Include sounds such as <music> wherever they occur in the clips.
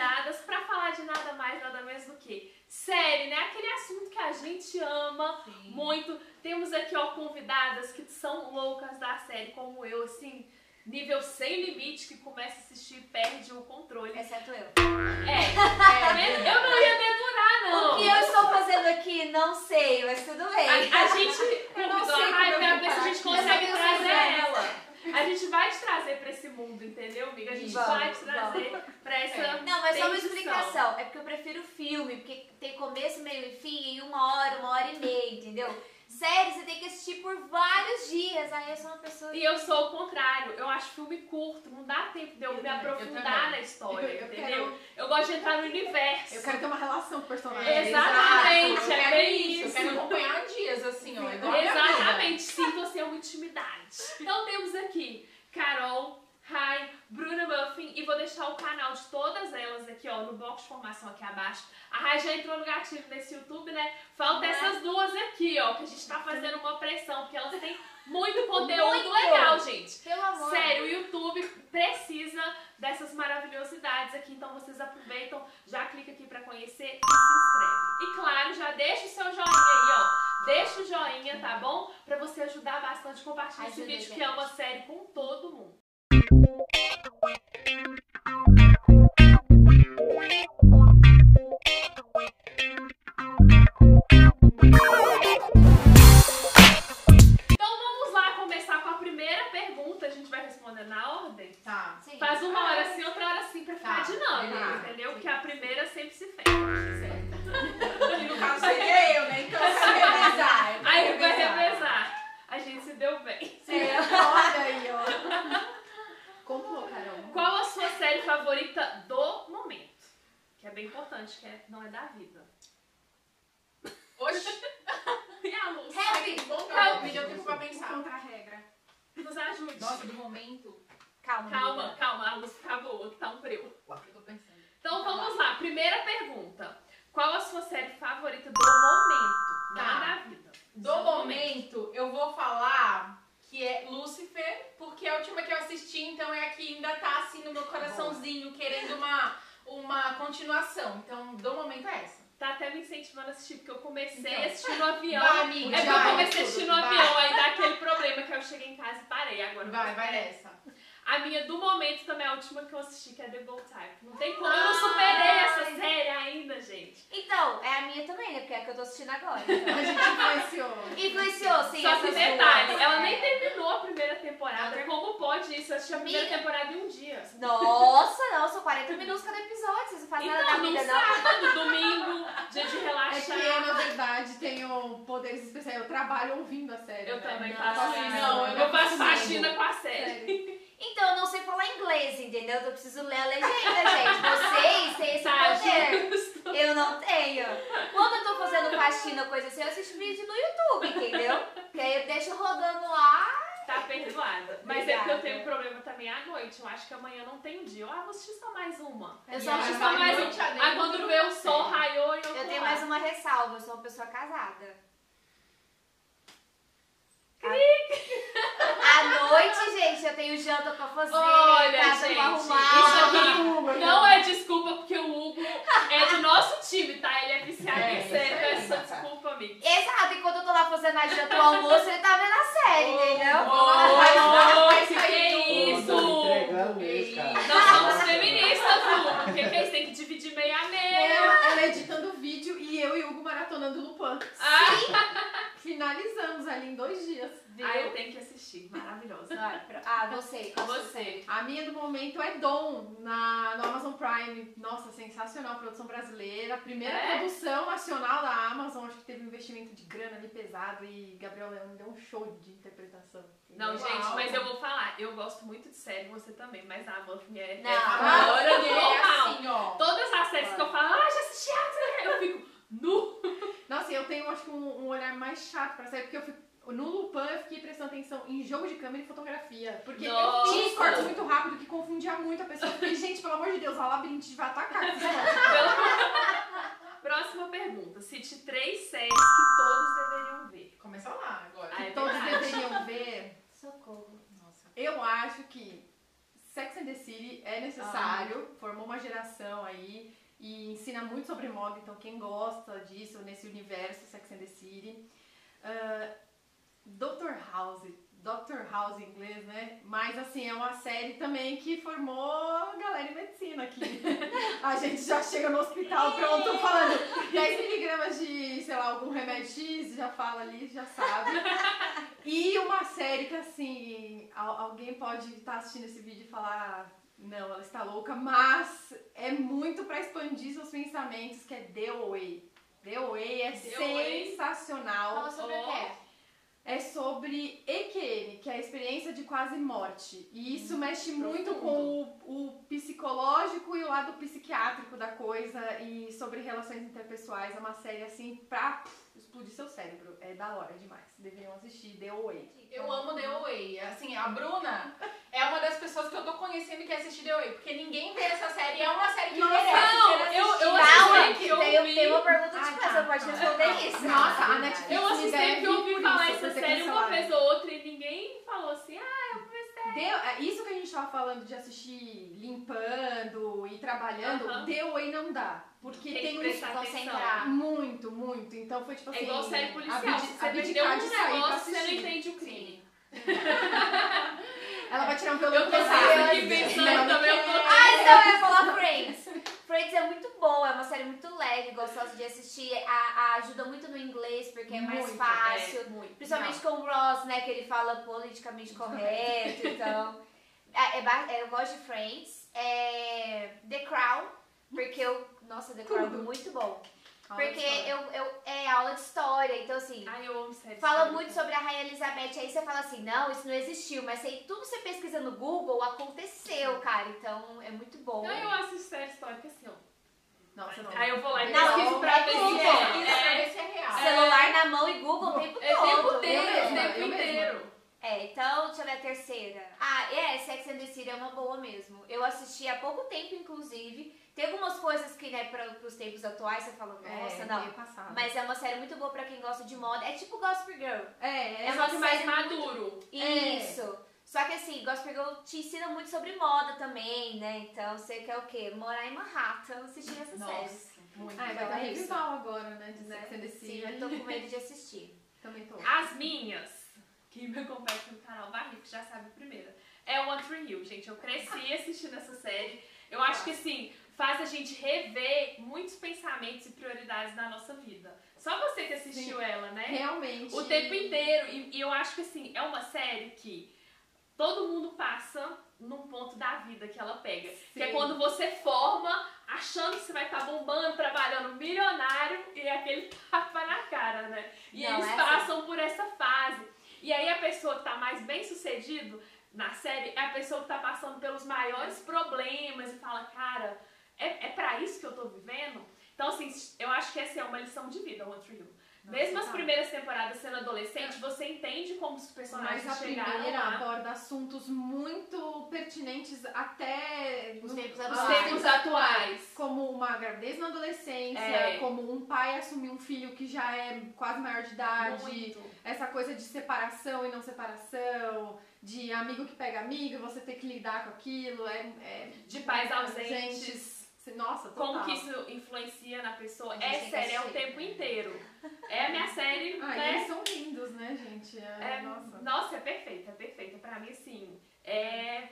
convidadas pra falar de nada mais, nada menos do que série, né? Aquele assunto que a gente ama Sim. muito. Temos aqui, ó, convidadas que são loucas da série, como eu, assim, nível sem limite, que começa a assistir e perde o controle. Exceto eu. É, eu não ia demorar, não. O que eu estou fazendo aqui, não sei, mas tudo bem. A, a gente convidou sei a como Rai eu pra ver se a gente consegue trazer ela. A gente vai te trazer pra esse mundo, entendeu, amiga? A gente Vamos, vai te trazer pra essa. É. Não, mas só uma explicação. É porque eu prefiro filme, porque tem começo, meio e fim em uma hora, uma hora e meia, entendeu? Série você tem que assistir por vários dias. Aí eu sou uma pessoa. E eu sou o contrário, eu acho filme curto, não dá tempo de eu, Eu me eu aprofundar também. na história, Eu- eu entendeu? quero- Eu gosto de entrar no universo. Eu quero ter uma relação com o personagem. É, Exatamente, Exato, eu é bem Eu isso. quero acompanhar dias, assim, ó. Exatamente, sinto assim uma intimidade. Então temos aqui Carol, Rai, Bruna Muffin e vou deixar o canal de todas elas aqui, ó, no box de formação aqui abaixo. A Rai já entrou no gatilho nesse YouTube, né? Falta Né? essas duas aqui, ó, que a gente tá fazendo uma pressão, porque elas têm muito <laughs> conteúdo Muito. legal, gente. Pelo amor. Sério, o YouTube precisa dessas maravilhosidades aqui, então vocês aproveitam, já clica aqui pra conhecer e se inscreve. E claro, já deixa o seu joinha aí, ó. Deixa o joinha, tá bom? Pra você ajudar bastante, compartilha esse vídeo que é uma série com todo mundo. Então é importante, que é, não é da vida. Oxi, E a luz? Happy. bom me deu tempo pra pensar. Contra a regra. Nos ajude. Nossa, do momento, Calma. Calma, amiga. calma, a luz fica boa, que tá um breu. eu tô pensando. Então vamos lá, primeira pergunta. Qual a sua série favorita do momento? Não Tá. é da vida. Do momento, eu vou falar que é Lucifer, porque é a última que eu assisti, então é a que ainda tá assim no meu coraçãozinho, querendo uma, uma continuação. Então, do momento é essa. Tá até me incentivando a assistir, porque eu comecei Então. a assistir no avião. Vai, amiga, é porque eu comecei a assistir no vai. avião, aí dá aquele problema que eu cheguei em casa e parei. Agora Vai, vai nessa. A minha do momento também é a última que eu assisti, que é The Bold Type. Não tem como, eu não superei essa série ainda, gente. Então, é a minha também, né? Porque é a que eu tô assistindo agora. então. <laughs> A gente influenciou. Influenciou, sim. Só que detalhe, duas. ela É. nem terminou a primeira temporada. Não, Como pode isso? Eu assisti a primeira Amiga. temporada em um dia. Nossa, não, são 40 minutos cada episódio. Vocês não fazem nada Então, da num vida, não. sábado, domingo, dia de É relaxar. que eu, na verdade, tenho poderes especiais. Eu trabalho ouvindo a série. Eu né? também Não, faço isso. não, eu eu faço faxina com a série. Sério. Então, eu não sei falar inglês, entendeu? Eu preciso ler a legenda, gente. Vocês têm esse Tá, poder. justo. Eu não tenho. Quando eu tô fazendo faxina, coisa assim, eu assisto vídeo no YouTube, entendeu? Que aí eu deixo rodando lá. Tá perdoada. Mas é porque eu tenho problema também à noite. Eu acho que amanhã não tem dia. Eu, ah, vou assistir só mais uma. Eu só assisto vai mais um. adentro, Aí quando vê o sol raiou e eu Eu tenho lá. mais uma ressalva, eu sou uma pessoa casada. À noite, gente, eu tenho janta pra fazer, Olha, casa gente, pra isso arrumar. aqui não é desculpa porque o Hugo é do nosso time, tá? Ele é viciado É, em série, aí. essa desculpa, amigo. Exato, enquanto eu tô lá fazendo a janta o almoço, ele tá vendo a série, entendeu? Oh, que Vai que é isso? Nós somos feministas, Hugo. O que que é isso? Tem que dividir meio a meio. Ela, editando vídeo e eu e o Hugo maratonando Lupin. Ah, Finalizamos ali em dois dias. Viu? ah, eu tenho que assistir. Maravilhosa. Ah, você, a Você. A minha do momento é Dom, na, no Amazon Prime. Nossa, sensacional, produção brasileira. Primeira É? produção nacional da Amazon. Acho que teve um investimento de grana ali pesado e Gabriel Leão deu um show de interpretação. Não, Uau. gente, mas eu vou falar. Eu gosto muito de série, você também, mas a Muffin é, é Não. fora do é assim, ó. Todas as séries que eu falo, ah, já assisti, ah, eu fico nu. Nossa, eu tenho acho que um, um olhar mais chato pra série, porque eu fico. No Lupin eu fiquei prestando atenção em jogo de câmera e fotografia. Porque Nossa. eu fiz cortes muito rápido que confundia muito a pessoa. Eu fiquei, gente, pelo amor de Deus, a labirinte vai atacar. esse <laughs> Próxima pergunta. Cite três séries que todos deveriam ver. Começa lá agora. Ah, é todos deveriam ver. Socorro. Nossa. Eu acho que Sex and the City é necessário, formou uma geração aí e ensina muito sobre moda, então quem gosta disso, nesse universo Sex and the City. Ah, Dr. House, Dr. House em inglês, né? Mas assim, é uma série também que formou a galera em medicina aqui. <laughs> A gente já chega no hospital pronto falando 10 miligramas de, sei lá, algum remédio X, já fala ali, já sabe. E uma série que assim, al- alguém pode estar assistindo esse vídeo e falar, não, ela está louca, mas é muito pra expandir seus pensamentos, que é The Way. The Way é The Way. sensacional. Fala sobre o quê? É sobre EQM, que é a experiência de quase morte. E isso mexe muito profundo. com o, o psicológico e o lado psiquiátrico da coisa e sobre relações interpessoais. É uma série assim pra pff, explodir seu cérebro. É da hora demais. Deveriam assistir The Way. Eu amo The Away. Assim, a Bruna uma das pessoas que eu tô conhecendo que assiste The Away. Porque ninguém vê essa série. É uma série que Nossa, merece não, ser eu- eu. Calma, que eu tem, vi- tem uma pergunta Ah, de tá. você pode responder isso. Nossa, a. Netflix Eu assisti porque eu ouvi falar essa série uma vez ou outra e ninguém falou assim, ah, eu vou ver série. The- é isso que a gente tava falando de assistir limpando e trabalhando, Aham. The Way não dá. Porque Tem tem, que concentrar. Muito, muito. Então foi tipo É assim. igual série policial. abdi- você abdicar um de sair negócio, você não entende o crime. <laughs> Ela vai tirar um violão Eu tô pesado. aqui pensando Não, também, eu tô- Ah, então eu ia falar Friends. Friends é muito boa, é uma série muito leve, gostosa de assistir. A, a ajuda muito no inglês, porque é mais Muito, fácil. É, muito. Principalmente com o Ross, né? Que ele fala politicamente correto, então. É, é é, eu gosto de Friends. É, The Crown, porque eu. Nossa, The Crown é muito bom. Aula Porque eu, eu, é aula de história, então assim. Ai, eu amo série. Fala muito sobre a Rainha Elizabeth, aí você fala assim, não, isso não existiu, mas aí tudo você pesquisa no Google aconteceu, cara, então é muito bom. Não, eu assisto série histórica assim, ó. Nossa, não. Aí eu vou lá e Não, pesquiso não, pra é ver se é. É, ver se é real. Celular na mão e Google o tempo é todo. tempo Eu inteiro, tempo inteiro. É, então, deixa eu ver a terceira. Ah, é, Sex and the City é uma boa mesmo. Eu assisti há pouco tempo, inclusive. Tem algumas coisas que, né, pra, pros tempos atuais, você fala, nossa, é, não. Mas é uma série muito boa pra quem gosta de moda. É tipo Gospel Girl. É, é, É Só uma que mais série maduro. Isso. Só que assim, Gospel Girl te ensina muito sobre moda também, né? Então você quer o quê? Morar em Manhattan assistindo essa série. Nossa, muito. Ah, vai ter é revisão agora, né? De Né? Sex and the Sim, eu tô com medo de assistir. <laughs> Também tô. As minhas, que me acompanham no canal Barrico já sabe a primeira, é One Tree Hill, gente. Eu cresci assistindo essa série. Eu acho que assim, faz a gente rever muitos pensamentos e prioridades da nossa vida. Só você que assistiu Sim. ela, né? Realmente. O tempo inteiro. E, e eu acho que assim, é uma série que todo mundo passa num ponto da vida que ela pega. Que é Sim. quando você forma, achando que você vai estar bombando, trabalhando milionário, e é aquele <laughs> tapa na cara, né? E Não, eles é passam por essa fase. E aí a pessoa que tá mais bem sucedido na série é a pessoa que tá passando pelos maiores problemas e fala, cara, é, é pra isso que eu tô vivendo? Então, assim, eu acho que essa é uma lição de vida, One Tree Hill. Mesmo as tá. primeiras temporadas sendo adolescente, você entende como os personagens Mas a chegaram primeira lá. aborda assuntos muito pertinentes até Os tempos Os atuais. tempos atuais. Como uma gravidez na adolescência, É. como um pai assumir um filho que já é quase maior de idade, Muito. essa coisa de separação e não separação, de amigo que pega amigo, você ter que lidar com aquilo, é, é- De pais é, ausentes. Nossa, total. Como que isso influencia na pessoa. Gente É série, é o tempo inteiro. É a minha série, Ah, né? eles são lindos, né, gente? É, É, nossa. nossa, é perfeita, é perfeita. Pra mim, assim, é...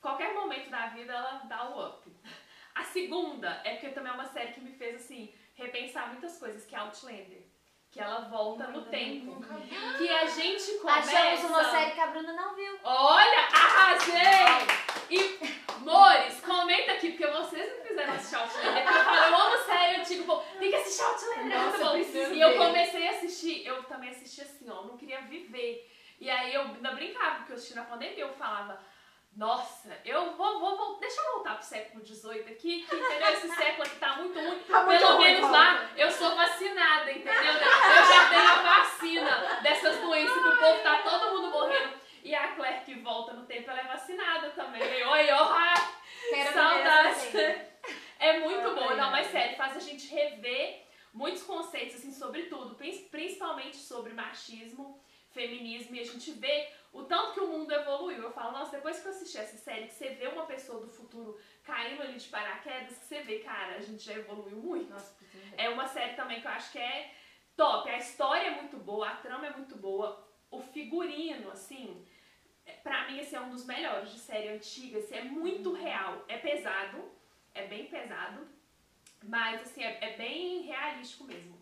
Qualquer momento da vida, ela dá o up. A segunda é porque também é uma série que me fez, assim, repensar muitas coisas, que é Outlander. Que ela volta no tempo. Que a gente começa... Achamos uma série que a Bruna não viu. Olha, arrasei! E, Mores, comenta aqui, porque vocês não fizeram assistir Outlander. Porque eu falo, eu amo série antiga, pô, tem que assistir Outlander, é muito Nossa, bom. eu preciso E eu comecei a assistir, eu também assisti assim, ó, não queria viver. E aí eu ainda brincava, porque eu assisti na pandemia, eu falava, nossa, eu vou, vou, vou deixa eu voltar pro século XVIII aqui, que entendeu? Esse século aqui tá muito ruim. Tá muito Pelo ruim, menos volta. lá eu sou vacinada, entendeu? Eu já tenho a vacina dessas doenças que o povo tá todo mundo morrendo. E a Claire que volta no tempo, ela é vacinada também. Oi, ver Saudades. é muito Ai, bom, não, mas ai. sério, faz a gente rever muitos conceitos, assim, sobre tudo, prin- principalmente sobre machismo, feminismo e a gente vê o tanto que o mundo evoluiu. Eu falo, nossa, depois que eu assisti essa série, que você vê uma pessoa do futuro caindo ali de paraquedas, que você vê, cara, a gente já evoluiu muito. Nossa. É uma série também que eu acho que é top. A história é muito boa, a trama é muito boa, o figurino, assim, é- pra mim, esse é um dos melhores de série antiga. Assim, é muito real. É pesado, é bem pesado, mas assim, é, é bem realístico mesmo.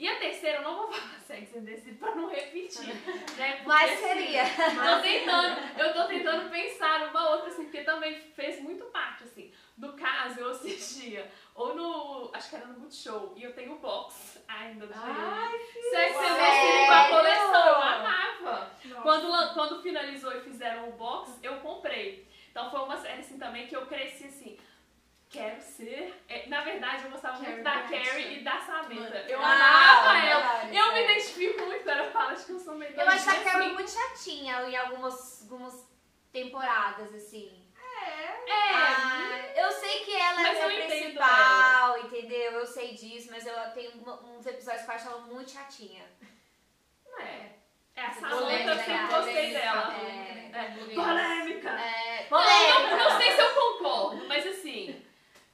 E a terceira, eu não vou <laughs> falar Sex and the City pra não repetir, <laughs> né? Mas assim, seria. Tô tentando, eu tô tentando pensar numa outra, assim, porque também fez muito parte, assim. Do caso, eu assistia, ou no, acho que era no Multishow, e eu tenho o box ainda do Ai, Sex and the com a coleção, eu amava. Nossa. Quando, quando finalizou e fizeram o box, eu comprei. Então foi uma série, assim, também que eu cresci, assim, quero ser... é, Na verdade, eu gostava Carrie muito da Bradshaw. Carrie e da Samantha. Eu Ah, amava ela. melhores, Eu me é. identifico muito, eu falo, acho que eu sou meio Eu acho a Carol assim. muito chatinha em algumas, algumas temporadas, assim. É, Ah, eu sei que ela Mas é eu a principal, entendeu? Eu sei disso, mas eu tenho um- uns episódios que eu acho ela muito chatinha. é. É a Polêmica, Samantha, eu sempre gostei polêmica, dela. é. É. Polêmica! É, Não, não, polêmica. não sei se eu concordo, mas assim,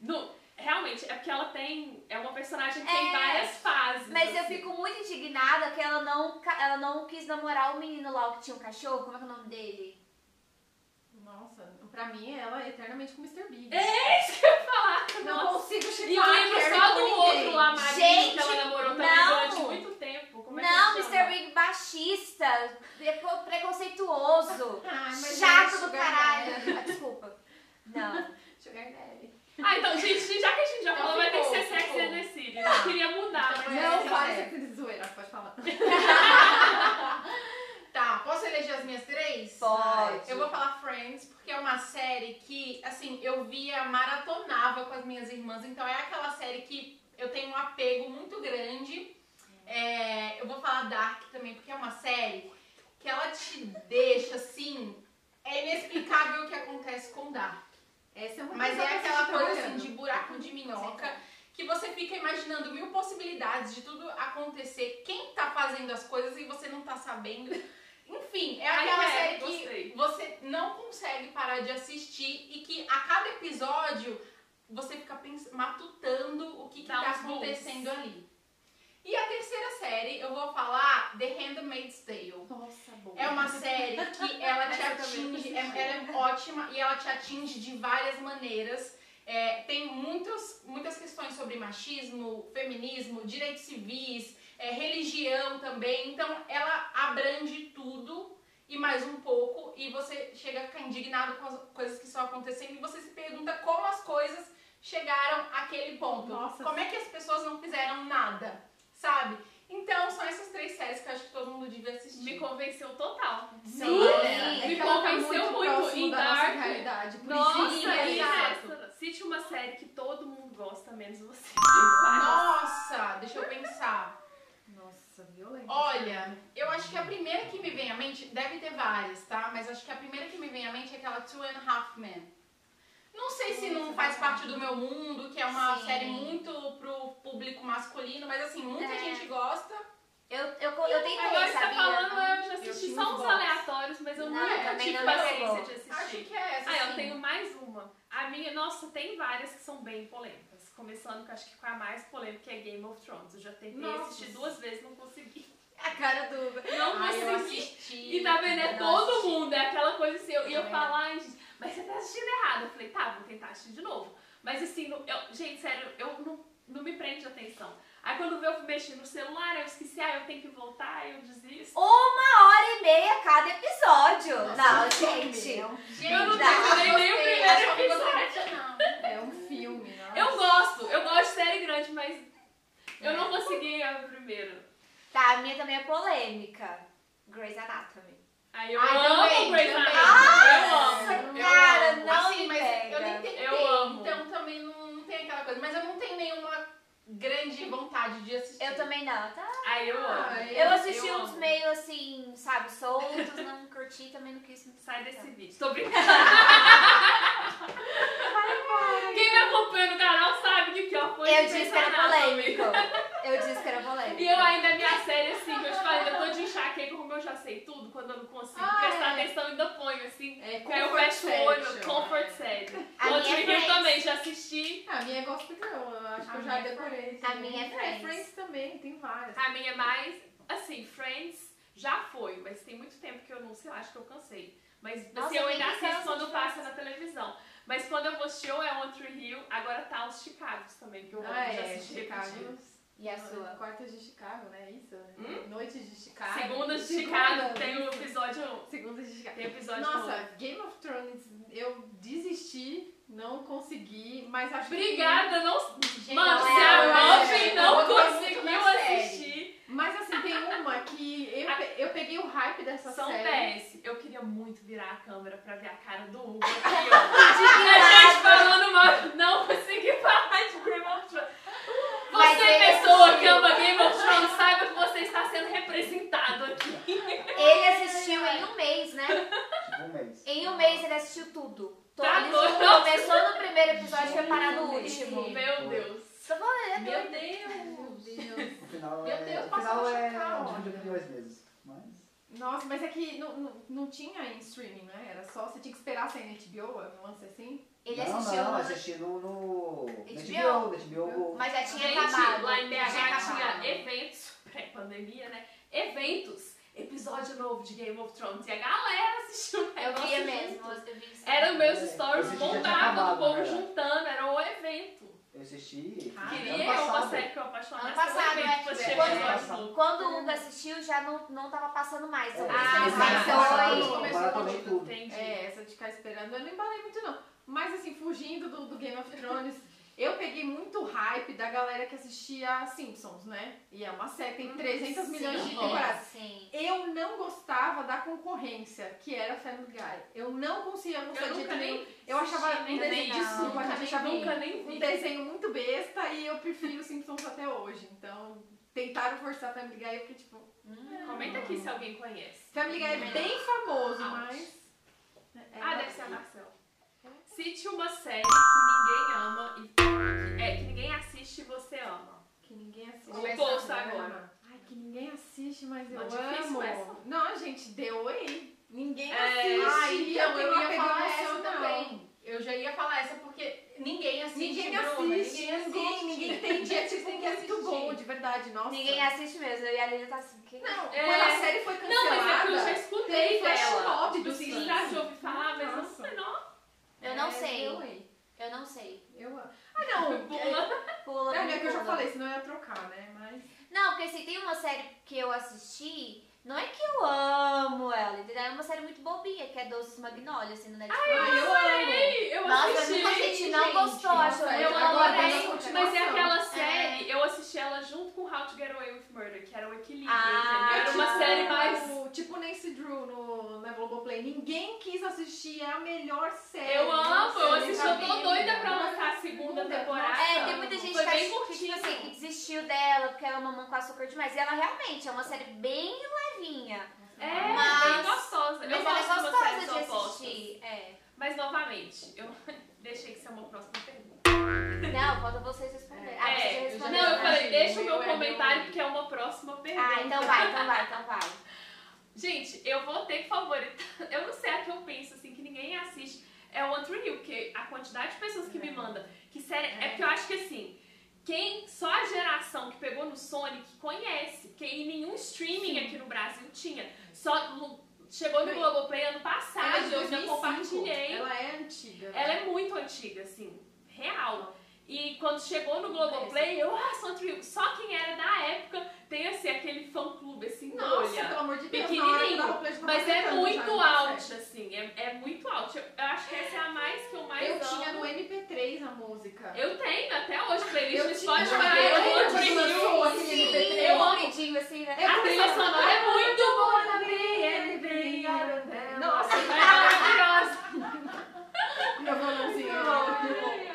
no, realmente, é porque ela tem. É uma personagem que tem É, várias fases. Mas eu assim. fico muito indignada que ela não, ela não quis namorar o menino lá, o que tinha um cachorro. Como é que é o nome dele? Pra mim ela é eternamente com o Mr. Big. É isso que eu ia falar. Não Nossa. consigo chipar E eu lembro só do ninguém. outro lá, Marinho, Gente, que ela namorou também não. durante muito tempo. Como é que não, ele Mr. Big baixista, preconceituoso, Ai, mas chato é do caralho. Ah, desculpa. Não. <laughs> Sugar Daddy. Ah, então, gente, já que a gente já Então falou, vai ter que ser Sex and the City. Eu queria mudar, mas Não, é, fala é. esse de zoeira, pode falar. Tá, posso eleger as minhas três? Pode. Eu vou falar Friends, porque é uma série que, assim, eu via, maratonava com as minhas irmãs. Então é aquela série que eu tenho um apego muito grande. É, eu vou falar Dark também, porque é uma série que ela te deixa, assim... É inexplicável o que acontece com Dark. Essa é uma Mas é aquela coisa assim de buraco de minhoca que você fica imaginando mil possibilidades de tudo acontecer, quem tá fazendo as coisas e você não tá sabendo. Enfim, é Ai, aquela é, série gostei. que você não consegue parar de assistir e que a cada episódio você fica matutando o que, tá booms. acontecendo ali. E a terceira série, eu vou falar The Handmaid's Tale. Nossa, boa. É uma série que ela te <laughs> atinge, é- ela é ótima e ela te atinge de várias maneiras. É, tem muitos, muitas questões sobre machismo, feminismo, direitos civis, é, religião também. Então ela abrange tudo e mais um pouco e você chega a ficar indignado com as coisas que estão acontecendo e você se pergunta como as coisas chegaram àquele ponto. Nossa. Como é que as pessoas não fizeram nada, sabe? Então são essas três séries que eu acho que todo mundo devia assistir. Me convenceu total. Sim. É Me ela tá convenceu muito em da nossa Dark. realidade. Por Nossa, isso é essa, cite uma série que todo mundo gosta, menos você. Nossa, deixa eu pensar. Nossa, violento. Olha, eu acho que a primeira que me vem à mente, deve ter várias, tá? Mas acho que a primeira que me vem à mente é aquela Two and a Half Men. Não sei se não faz parte do meu mundo, que é uma Sim. série muito pro público masculino, mas assim, muita É. gente gosta. Eu, eu, eu tentei, Agora você tá falando, eu já Eu assisti tinha só uns aleatórios, mas eu Não, nunca também tive paciência de assistir. Acho que é essa. Ah, eu tenho mais uma. A minha, nossa, tem várias que são bem polêmicas. Começando com acho que com a mais polêmica, que é Game of Thrones. Eu já tentei Nossa. assistir duas vezes, não consegui. A cara do... Não Ai, consegui. assisti. E tá vendo? É todo assisti. mundo, é aquela coisa assim. Eu, e eu Também falo, ai, gente, mas você tá assistindo errado. Eu falei, tá, vou tentar assistir de novo. Mas assim, não- eu- gente, sério, eu não, não me prende atenção. Aí quando eu mexi no celular, eu esqueci, ah, eu tenho que voltar, eu desisto. Uma hora e meia cada episódio. Nossa, não, é gente. É Gente, Eu não terminei nem o primeiro episódio. não. é um. Eu gosto, eu gosto de série grande, mas eu não consegui a primeira. Tá, a minha também é polêmica. Grey's Anatomy. Aí eu Ai, amo também, Grey's também. Anatomy, eu amo. eu cara, amo. não assim, me mas pega. eu nem tentei, Eu amo. então também não, não tem aquela coisa. Mas eu não tenho nenhuma grande vontade de assistir. Eu também não, tá? Aí eu amo. Ah, Eu assisti eu uns amo. meio assim, sabe, soltos, não curti, também não quis me Sai desse vídeo. Tô brincando. <laughs> Quem me acompanha no canal sabe que que ó, foi Eu disse que era polêmico. Eu disse que era polêmico. E eu ainda, minha série, assim, que eu te falei, eu tô de enxaqueca com o meu eu já sei tudo, quando eu não consigo Ah, prestar é. atenção, eu ainda ponho assim. É, que aí eu fecho o olho, comfort. A minha Outro é Rio Friends. também, já assisti. A minha é Gossip Girl, eu acho que A eu já é decorei. A também. minha é Friends. Friends também, tem várias. A minha é mais, assim, Friends já foi, mas tem muito tempo que eu não sei, eu acho que eu cansei. Mas Nossa, assim, eu ainda assisto quando passa na televisão. Mas quando eu vou assistir ou é Tree Hill, agora tá os Chicagos também, que eu Ah, já é, assisti Chicago. E a sua? Quartas de Chicago, né? Isso? Hum? Noites de Chicago. Segundas de Segunda, Chicago, tem o isso. episódio. Segundas de Chicago. Tem episódio Nossa, novo. Game of Thrones, eu desisti, não consegui, mas acho Obrigada, não. Gente, Mano, não se é, a não é, é, não conseguiu assistir. Mas assim, tem uma que eu, eu peguei o hype dessa São série. PS. Eu queria muito virar a câmera pra ver a cara do Hugo aqui, ó. <laughs> a gente falando mal, não consegui falar de Game of Thrones. Você, ele pessoa assistiu. que ama Game of Thrones, saiba que você está sendo representado aqui. Ele assistiu em um mês, né? Tipo um mês. Em um mês ele assistiu tudo. Tá Ele doido. começou no primeiro episódio e foi parar no último. Meu Deus. Falando, é Meu doido. Deus. Final Meu é. Deus, o final é dois meses. Mas. Nossa, mas é que não, não, não tinha em streaming, né? Era só, você tinha que esperar sair na HBO, um lance assim. Ele não, assistiu. não, no. no. HBO. HBO Go. Mas já tinha Gente, acabado. lá em BH já tinha tinha eventos, <laughs> pré-pandemia, né? Eventos, episódio novo de Game of Thrones. E a galera assistiu o Eu negócio via mesmo. Eu vi isso. Era os meus É, stories acabado, do povo juntando, era o evento. Eu assisti. Ah, Queria eu uma série que eu apaixonasse Ano passado, é. assistir Quando-. Quando o Hugo assistiu, já não, não tava passando mais. Então, É, Ah, tudo. Entendi. É, essa de ficar esperando, eu não embalei muito não. Mas assim, fugindo do, do Game of Thrones, eu peguei muito hype da galera que assistia Simpsons, né? E é uma série, tem 300 milhões de Sim, temporadas. Sim. Eu não gostava da concorrência, que era Family Guy. Eu não conseguia gostar Eu de nem Eu achava um desenho, desculpa, achava um, um muito besta e eu prefiro Simpsons até hoje. Então, tentaram forçar Family Guy, eu fiquei tipo... Comenta aqui se alguém conhece. Family Guy é bem famoso, mas... é- Ah, deve ser a Marcela. Cite uma série que ninguém ama e que, é, que ninguém assiste e você ama. Que ninguém assiste. O post agora. Ai, que ninguém assiste, mas eu amo. essa. Não, gente, The Way. Ninguém É, assiste. Ah, então eu um ia falar essa também. Eu já ia falar essa porque ninguém assiste. Ninguém Bruna, assiste, Ninguém assiste. ninguém, <laughs> ninguém entende. É tipo Tem que muito assistir. bom, de verdade. Nossa. Ninguém assiste mesmo. Eu e a Lili tá assim. Que... Não, É. quando a série foi Não, cancelada. mas é que eu já escutei teve flash dela. mob Tipo do assim, já de ouvir falar, mas não Nossa. sei não. Eu não é, sei. Eu não sei. Eu. Ah, não. Pula. <laughs> Pula. É, é, é que eu já falei, senão eu ia trocar, né? Mas. Não, porque se tem uma série que eu assisti, não é que eu amo ela, entendeu? É uma série muito bobinha, que é Doces Magnólias, assim, no Netflix. Ai, eu amo. Ei, eu Nossa, assisti. muita gente não gente. gostou, achou Nossa, muito Eu Agora adorei, mas é aquela É. série, eu assisti ela junto com How to Get Away with Murder, que era o equilíbrio, Ah, entendeu? Era uma tipo- série mais... Tipo Nancy Drew no, na Globoplay. Ninguém quis assistir, é a melhor série. Eu amo, eu assisti, eu tô doida pra lançar a segunda temporada. É, tem muita gente Foi que, bem que, tipo assim, que desistiu dela porque ela mamou com açúcar demais. E ela realmente é uma série bem levinha. É, Mas- bem gostosa. Eu é gosto de uma gostosa de de opostas. assistir. É. Mas, novamente, eu <laughs> deixei que ser uma próxima pergunta. Não, falta vocês responderem. Ah, É, você respondeu. Não, eu falei, deixa o meu meu é comentário, porque é uma próxima pergunta. Ah, então vai, então vai, então vai. <laughs> Gente, eu vou ter que favoritar. <laughs> Eu não sei a que eu penso, assim, que ninguém assiste. É o One Tree Hill, porque a quantidade de pessoas que me manda. Que série. É. porque eu acho que assim. Quem, só a geração que pegou no Sonic conhece, em nenhum streaming aqui no Brasil tinha. Só no- chegou no Globoplay ano é passado, de eu já 2005. compartilhei. Ela é antiga. Ela é muito antiga, assim, real. E quando chegou no Globoplay, eu, ah, Hill. Só quem era da época tem, assim, aquele fã-clube, assim, Nossa, bolha. pelo amor de Deus. Pequenininho, na Mas é muito né? alto, assim, é, é muito alto. Eu, eu acho que essa é a mais que eu mais Eu amo. tinha no MP3 a música. Eu tenho até hoje playlist Eu no Spotify, eu eu Sim, MP3. Eu amo. compridinho assim, né? Eu A trilha sonora é muito boa, Nossa, é maravilhosa. <laughs> meu violãozinho.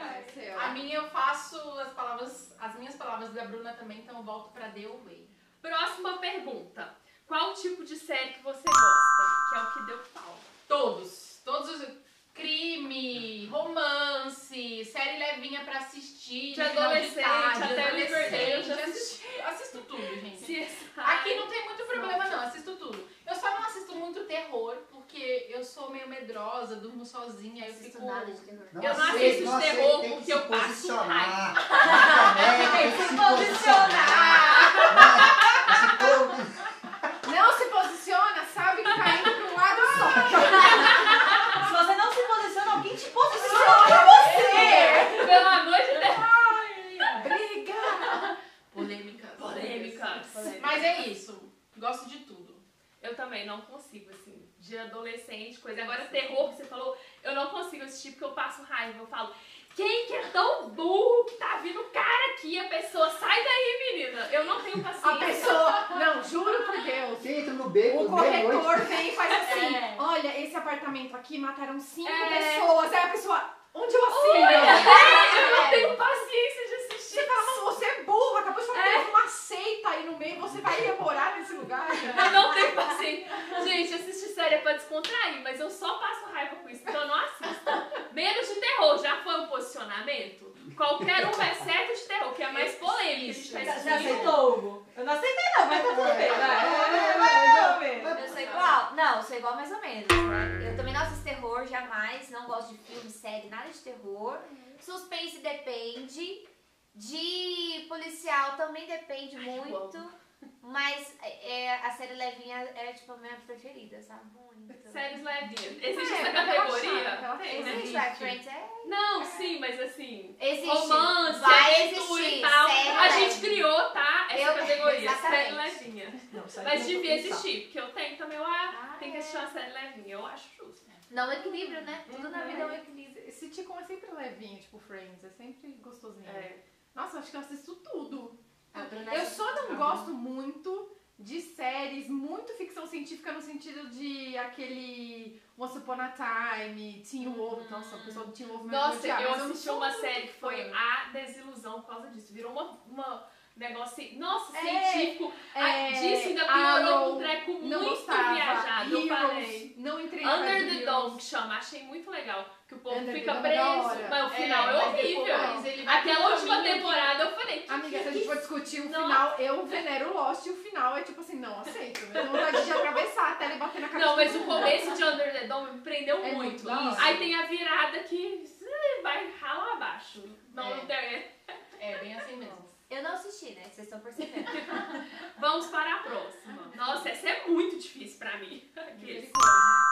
Minha eu faço as palavras, as minhas palavras da Bruna também, então eu volto pra The Way. Próxima pergunta. Qual tipo de série que você gosta? Que é o que deu pau. Todos. Todos os. Crime, romance, série levinha pra assistir. De adolescente, tarde, até adolescente, Riverdale, eu já assisti- Assisto tudo, gente. CSI. Aqui não tem muito problema não, assisto tudo. Eu ansiosa, durmo sozinha, aí eu Assisto fico. nada de terror. Eu não assisto terror porque se eu passo posicionar. Tem que se posicionar. Esse povo- Não se posiciona, sabe que tá indo pra um lado só. Se você não se posiciona, alguém te posiciona pra você. Pelo amor de Deus. Briga! Polêmica. Polêmica. Mas é isso. Gosto de tudo. Eu também não consigo, assim, de adolescente, coisa. Agora, terror que você falou, eu não consigo assistir porque eu passo raiva. Eu falo, quem que é tão burro que tá vindo cara aqui? A pessoa, sai daí, menina. Eu não tenho paciência. A pessoa. Não, juro por Deus. Quem entra no beco, O meia-noite, corretor vem e faz assim: É. olha, esse apartamento aqui mataram cinco É. pessoas. Aí a pessoa, onde eu assino? <laughs> Eu não tenho paciência de assistir. Você fala, não, você é burro, acabou de falar que teve uma seita aí no meio, você vai ir morar nesse lugar? Eu não tenho paciência. Gente, assistir série é pra descontrair, mas eu só passo raiva com isso, então eu não assisto. Menos de terror, já foi um posicionamento? Qualquer um, exceto de terror, que é mais polêmico. Gente tá Já, aceitou, Hugo? Eu não aceitei não, mas tá tudo bem. Vai, É, vai, vai. Eu sou igual. Não, eu sou igual mais ou menos? Eu também não assisto terror, jamais. Não gosto de filme, série, nada de terror. Suspense depende. De policial também depende muito. Mas é, a série levinha é tipo a minha preferida, sabe? Séries levinhas. Existe É, essa categoria? Tem, né? Existe, vai, Friends é. Não, sim, mas assim. Existe. Romance, vai aventura existir. e tal. série A gente leve. criou, tá? Essa Eu- categoria. exatamente. Série levinha. Não, sai Mas devia pensar. existir, porque eu tenho também, eu, ah, Ah, tem que é. assistir uma série levinha. Eu acho justo. Não um equilíbrio, né? Tudo na vida é um É. equilíbrio. Esse Ticom é sempre levinho, tipo Friends, é sempre gostosinho. É. Nossa, acho que eu assisto tudo. Eu só não gosto muito de séries, muito ficção científica no sentido de aquele Once Upon a Time, Teen Wolf. Nossa, o pessoal do Teen Wolf me Nossa, eu assisti uma série que foi a desilusão por causa disso. Virou uma, uma negócio, assim, nossa, É, científico. É, a, disso ainda piorou um treco muito gostava. viajado. Eu Heroes, falei. não entrei na Under the Dome, que chama, achei muito legal. Que o povo Under fica é preso. Mas o final é, mas horrível. ele Aquela pro última temporada eu falei, que, Amiga, se a gente for discutir o Não. final, eu venero Lost e o final é tipo assim, não aceito. Eu tenho vontade de atravessar a tela e bater na cara Não, mas o começo de Under the Dome me prendeu É muito. muito. Aí tem a virada que vai rala abaixo. Não, É. não tem- É, bem assim mesmo. Eu não assisti, né? Vocês estão percebendo. <laughs> Vamos para a próxima. Nossa, essa é muito difícil pra mim. Aqueles.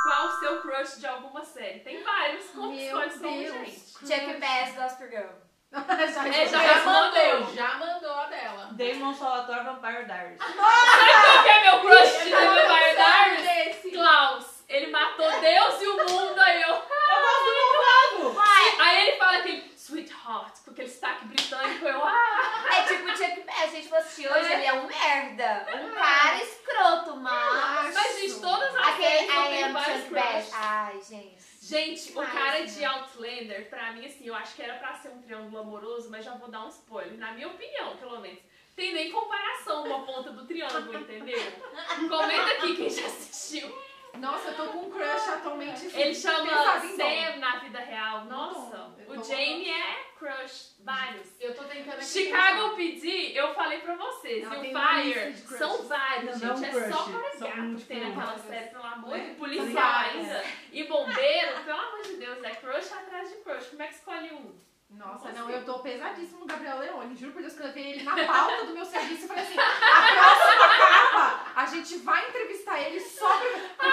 Qual o seu crush de alguma série? Tem vários com Meu escolhe só um, gente. Chuck Bass, Gospel Girl. já, É, já Já mandou, já mandou a dela. Damon Salvatore Vampire Diaries. Qual que é meu crush de The Vampire Diaries? Klaus. Ele matou Deus e o mundo, aí eu... Eu gosto do Novago! Aí ele fala aquele sweetheart, aquele sotaque britânico, eu... <laughs> Ah, É tipo o Chuck Bass, a gente assistir hoje, É. ele é um merda. Um cara escroto, mas... mas, gente, todas as Aquele séries eu tenho vários crushes. Ai, gente. Gente, o cara né? de Outlander, pra mim, assim, eu acho que era pra ser um triângulo amoroso, mas já vou dar um spoiler. Na minha opinião, pelo menos. Tem nem comparação uma ponta do triângulo, entendeu? <laughs> Comenta aqui quem já assistiu. Nossa, eu tô com um crush atualmente. Ele chama. Sam na vida real. Nossa, o Jamie é crush, vários. Eu tô tentando aqui Chicago PD, eu falei pra vocês, Não, e o Fire, são vários, Não, gente. não É só são gato que tem naquela série, pelo amor de É, Deus. Policial várias. ainda. E bombeiro, pelo amor de Deus, é crush atrás de crush. Como é que escolhe um? Nossa, não, eu tô pesadíssimo no Gabriel Leone. Juro por Deus que eu levei ele na pauta do meu serviço e falei assim: <laughs> a próxima capa, a gente vai entrevistar ele só pra.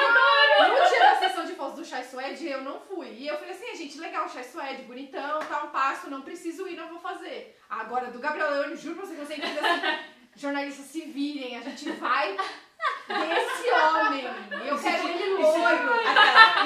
Porque no dia da sessão de fotos do Chai Suede, eu não fui. E eu falei assim: gente, legal, Chai Suede, bonitão, tá um passo, não preciso ir, não vou fazer. Agora, do Gabriel Leone, juro pra você que eu sei que assim: <laughs> jornalistas se virem, a gente vai desse homem. Eu quero ele loiro.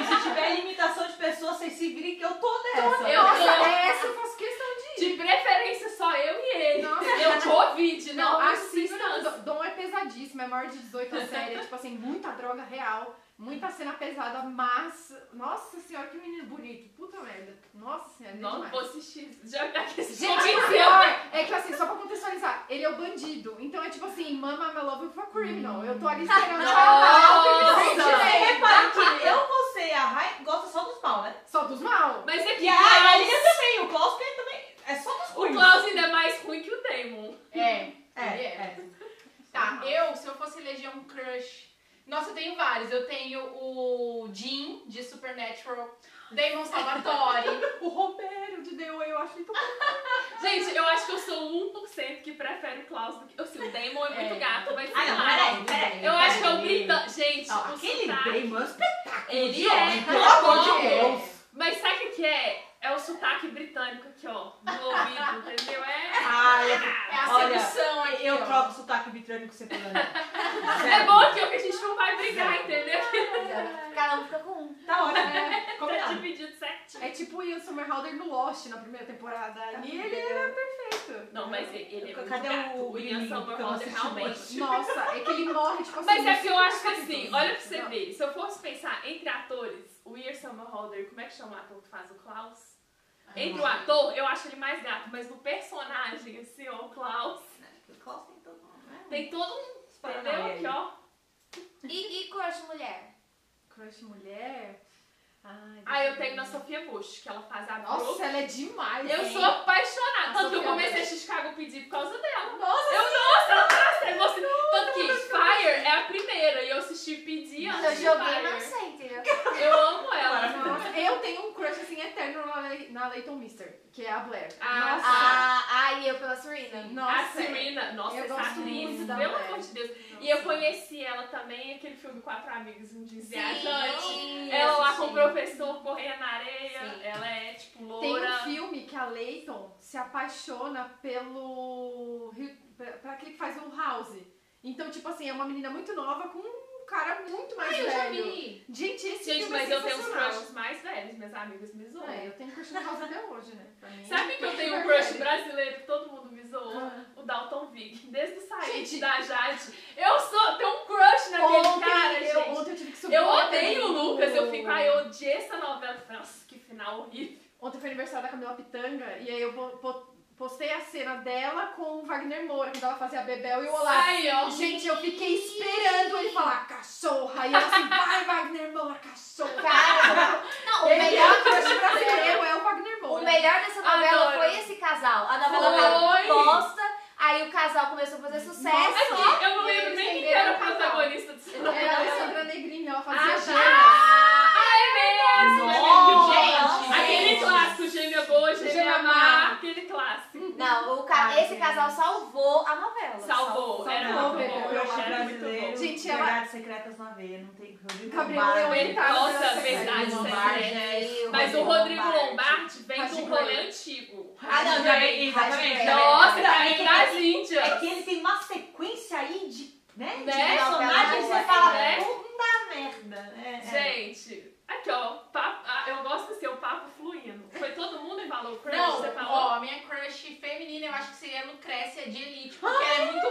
E se tiver limitação de pessoas, vocês se virem que eu tô nessa. Eu Nossa, tô- essa eu faço questão de ir. De preferência só eu e ele. Nossa. Eu Covid, não, Não. Dom Dom é pesadíssimo, é maior de 18 a série, é tipo assim, muita droga real, muita cena pesada, mas. Nossa senhora, que menino bonito. Puta merda. Nossa senhora, é Não demais. vou assistir. Já que esse Gente, o pior é que assim, só pra contextualizar, ele é o bandido. Então é tipo assim, Mama, my love for criminal. Eu tô ali esperando Nossa. Repara que eu, você e a Rai gosta só dos mal, né? Só dos mal. Mas é que E a Galinha também, o Klaus que também é só dos o ruins. Klaus ainda é mais ruim que o Damon. É, É, ele é. Tá, eu, se eu fosse eleger um crush. Nossa, eu tenho vários. Eu tenho o Jim, de Supernatural. Damon Salvatore. <laughs> O Romero de The Way, eu acho muito bom. <laughs> Gente, eu acho que eu sou o 1% que prefere o Klaus do que. Eu sei, o Damon é muito É. gato, mas Ah, não, peraí, peraí. Eu acho que é o britânico. Gente, o aquele sotaque- Damon é um espetáculo Ele é, pelo amor de Deus. Mas sabe o que é? É o sotaque britânico aqui, ó, no ouvido, <laughs> entendeu? É. Ai, É a Olha, sedução aí. eu ó. troco o sotaque britânico sem <laughs> problema. É bom aqui, ó, que a gente não vai brigar, entendeu? <laughs> Cada um fica com um. Tá ótimo. Tá Combinado. dividido certinho. É tipo o Ian Somerhalder no Lost na primeira temporada. E ele era perfeito. Não, mas ele ele é muito Cadê gato. o o Ian eu Somerhalder realmente. Nossa, é que ele morre, tipo assim. Mas é nos que eu acho que assim, olha pra você ver, se eu fosse pensar entre atores, o Ian Somerhalder, como é que chama o ator que faz o Klaus? Entre o ator, eu acho ele mais gato, mas no personagem, assim, ó, o Klaus, O Klaus tem todo né? tem todo um, entendeu? Aqui, ó. E, e crush mulher? Crush mulher. Ai, Ah, eu tenho na. Sofia Bush, que ela faz a Nossa, Brooke. ela é demais. Eu hein? sou apaixonada. A Tanto que eu comecei a Bush. assistir Chicago PD por causa dela. Nossa, Eu, nossa, ela passa, é você. Tanto que Fire é a primeira e eu assisti PD Eu antes de joguei, não Fire. sei, entendeu? Eu amo ela. Nossa, eu tenho um crush assim eterno na, Le- na Leighton Mister, que é a Blair. Ah, Nossa. Ah, ah, e eu pela Serena. Nossa, a Serena, nossa, eu essa gosto atriz, pelo amor de Deus. E eu conheci ela também, aquele filme Quatro Amigos, um Desviajante. Sim, Ela lá assisti. Professor correndo na areia, Sim. ela é tipo Tem loura. um filme que a Leighton se apaixona pelo. pra- aquele que faz o House. Então, tipo assim, é uma menina muito nova com um cara muito mais Ai, eu já velho. vi. Gente, esse Gente, filme mas é eu tenho uns crushes mais velhos, minhas amigas me zoam. É, eu tenho crush no House até hoje, né? Mim, Sabe que eu <laughs> tenho um super crush velho. brasileiro que todo mundo me zoou? Ah. O Dalton Vig. Desde o sair Gente. da Jade. Eu sou, tenho um crush naquele Ontem, cara, eu, gente. ontem eu tive que subir Eu odeio o Lucas, eu fico, ai, eu odiei essa novela. Nossa, que final horrível. Ontem foi aniversário da Camila Pitanga e aí eu po- postei a cena dela com o Wagner Moura, quando ela fazia a Bebel e o Olá. Ó. Gente, eu fiquei esperando ele falar cachorra. E eu assim, vai Wagner Moura, cachorra. Cara, não, o Ele é melhor o crush brasileiro, é o Wagner O Moura. melhor dessa novela Adoro. foi esse casal. A novela Foi. tava bosta, aí o casal começou a fazer sucesso. Aqui, eu não lembro nem quem era o o casal. protagonista dessa Era a novela. Alessandra Negrini, ela fazia Ah, gêmeas. tá. Ah, é mesmo! Nossa. Gente, aquele clássico, gêmea má. aquele clássico. Não, o ca- Ai, esse casal salvou a novela. Salvou, era salvou, muito bom, eu achei muito brasileiro. bom. Gente, ela- Verdades secretas na veia, não tem Rodrigo Gabriel Lombardi. Tá- Nossa, Verdade secreta. é- Mas o Rodrigo Lombardi vem de um rolê antigo. Ah, não, já é exatamente. Nossa, é que- das Índias. É que ele tem uma sequência aí de, né, de Né? personagens que Novela você fala, né? puta merda. né? É. Gente, aqui ó, papo- ah, eu gosto assim, o papo fluindo. Foi todo mundo e falou crush, Não, você falou? ó, minha crush feminina eu acho que seria Lucrécia de Elite, porque ela é muito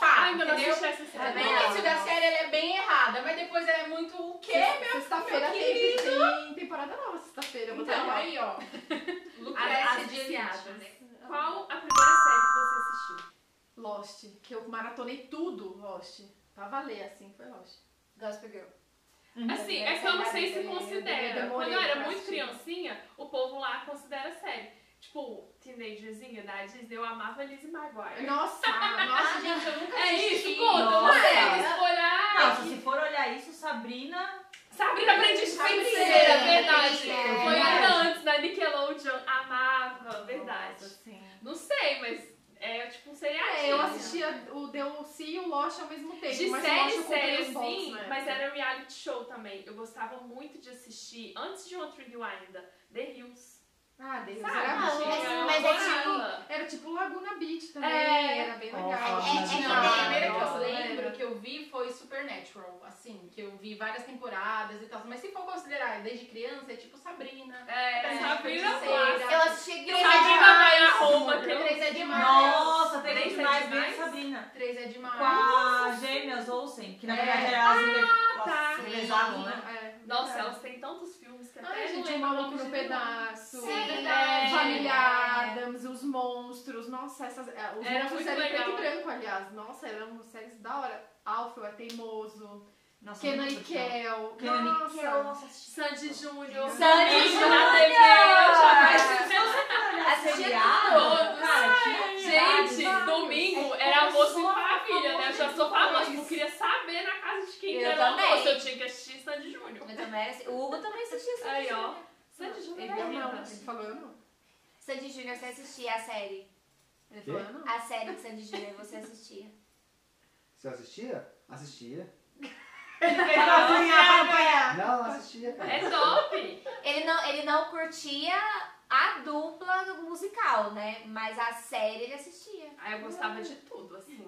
pá, Ai, ainda não entendeu? assisti essa série. No início da série ela é bem errada, mas depois ela é muito o quê, meu Sexta-feira meu tem, querido? tem temporada nova, sexta-feira. eu vou Então, aí, ó. <laughs> Lucrécia de Elite. viciadas. Qual a primeira série que você assistiu? Lost, que eu maratonei tudo, Lost. Pra valer, assim, foi Lost. Gospel Girl. Assim, é que eu não sei se considera. Quando eu era muito assistir. criancinha, o povo lá considera série. Tipo, teenagerzinha da Disney, eu amava Lizzie McGuire. Nossa, <laughs> nossa, gente. Eu nunca É assisti. isso, conta, não Nossa. é? Escolher. Não, se for olhar isso, Sabrina. Sabrina Aprendiz de Feiticeira, verdade. é. Foi ainda antes, na Nickelodeon, amava, verdade. Nossa, sim. Não sei, mas é tipo um seriadinho. É, eu assistia o DLC e o Lost ao mesmo tempo. De mas série, série os box, sim, né? mas era reality show também. Eu gostava muito de assistir, antes de One Tree Hill ainda, The Hills. Ah, Deus, Sabe? era Ah, bom. mas- Eu mas é adorava. Era tipo Laguna Beach também, É. era bem legal. é- é que Não, a primeira que eu lembro era. que eu vi foi Supernatural, assim, que eu vi várias temporadas e tal. Mas se for considerar desde criança, é tipo Sabrina. É, É, Sabrina clássica. Eu assisti Grey's Sabrina vai a Roma, que eu Três é demais. Nossa, Três é demais Sabrina. Três é demais. Com a gêmeas Olsen, que na É. verdade elas tá. elas revezavam, né? É, Nossa, elas têm tantos filmes que até Ai, gente, o lembro o Maluco no. Pedaço. Sim, verdade. Família Adams, Os Monstros. Nossa, essas. é, Os Era Monstros em preto e branco, aliás. Nossa, eram séries da hora. Alfio é teimoso. Nossa, Kenan e. Kel. Kenan e assisti. Sandy Júnior. Sandy Gente, Júnior! Assistia todos. Cara, Gente, vários. domingo É, era almoço em família, né? Eu já sou famoso famosa, tipo, queria saber na casa de quem era também. almoço. Eu tinha que assistir Assim. O Hugo também assistia Sandy Aí, ó. Sandy Júnior Ele é não, linda. ele falou eu não. Sandy Júnior, você assistia a série. Ele falou eu não. A série de Sandy Júnior, você assistia. Você assistia? Assistia. Sozinha pra acompanhar. Não, assistia, cara. É top. Ele não, ele não curtia a dupla musical, né? Mas a série ele assistia. Aí eu gostava de tudo, assim.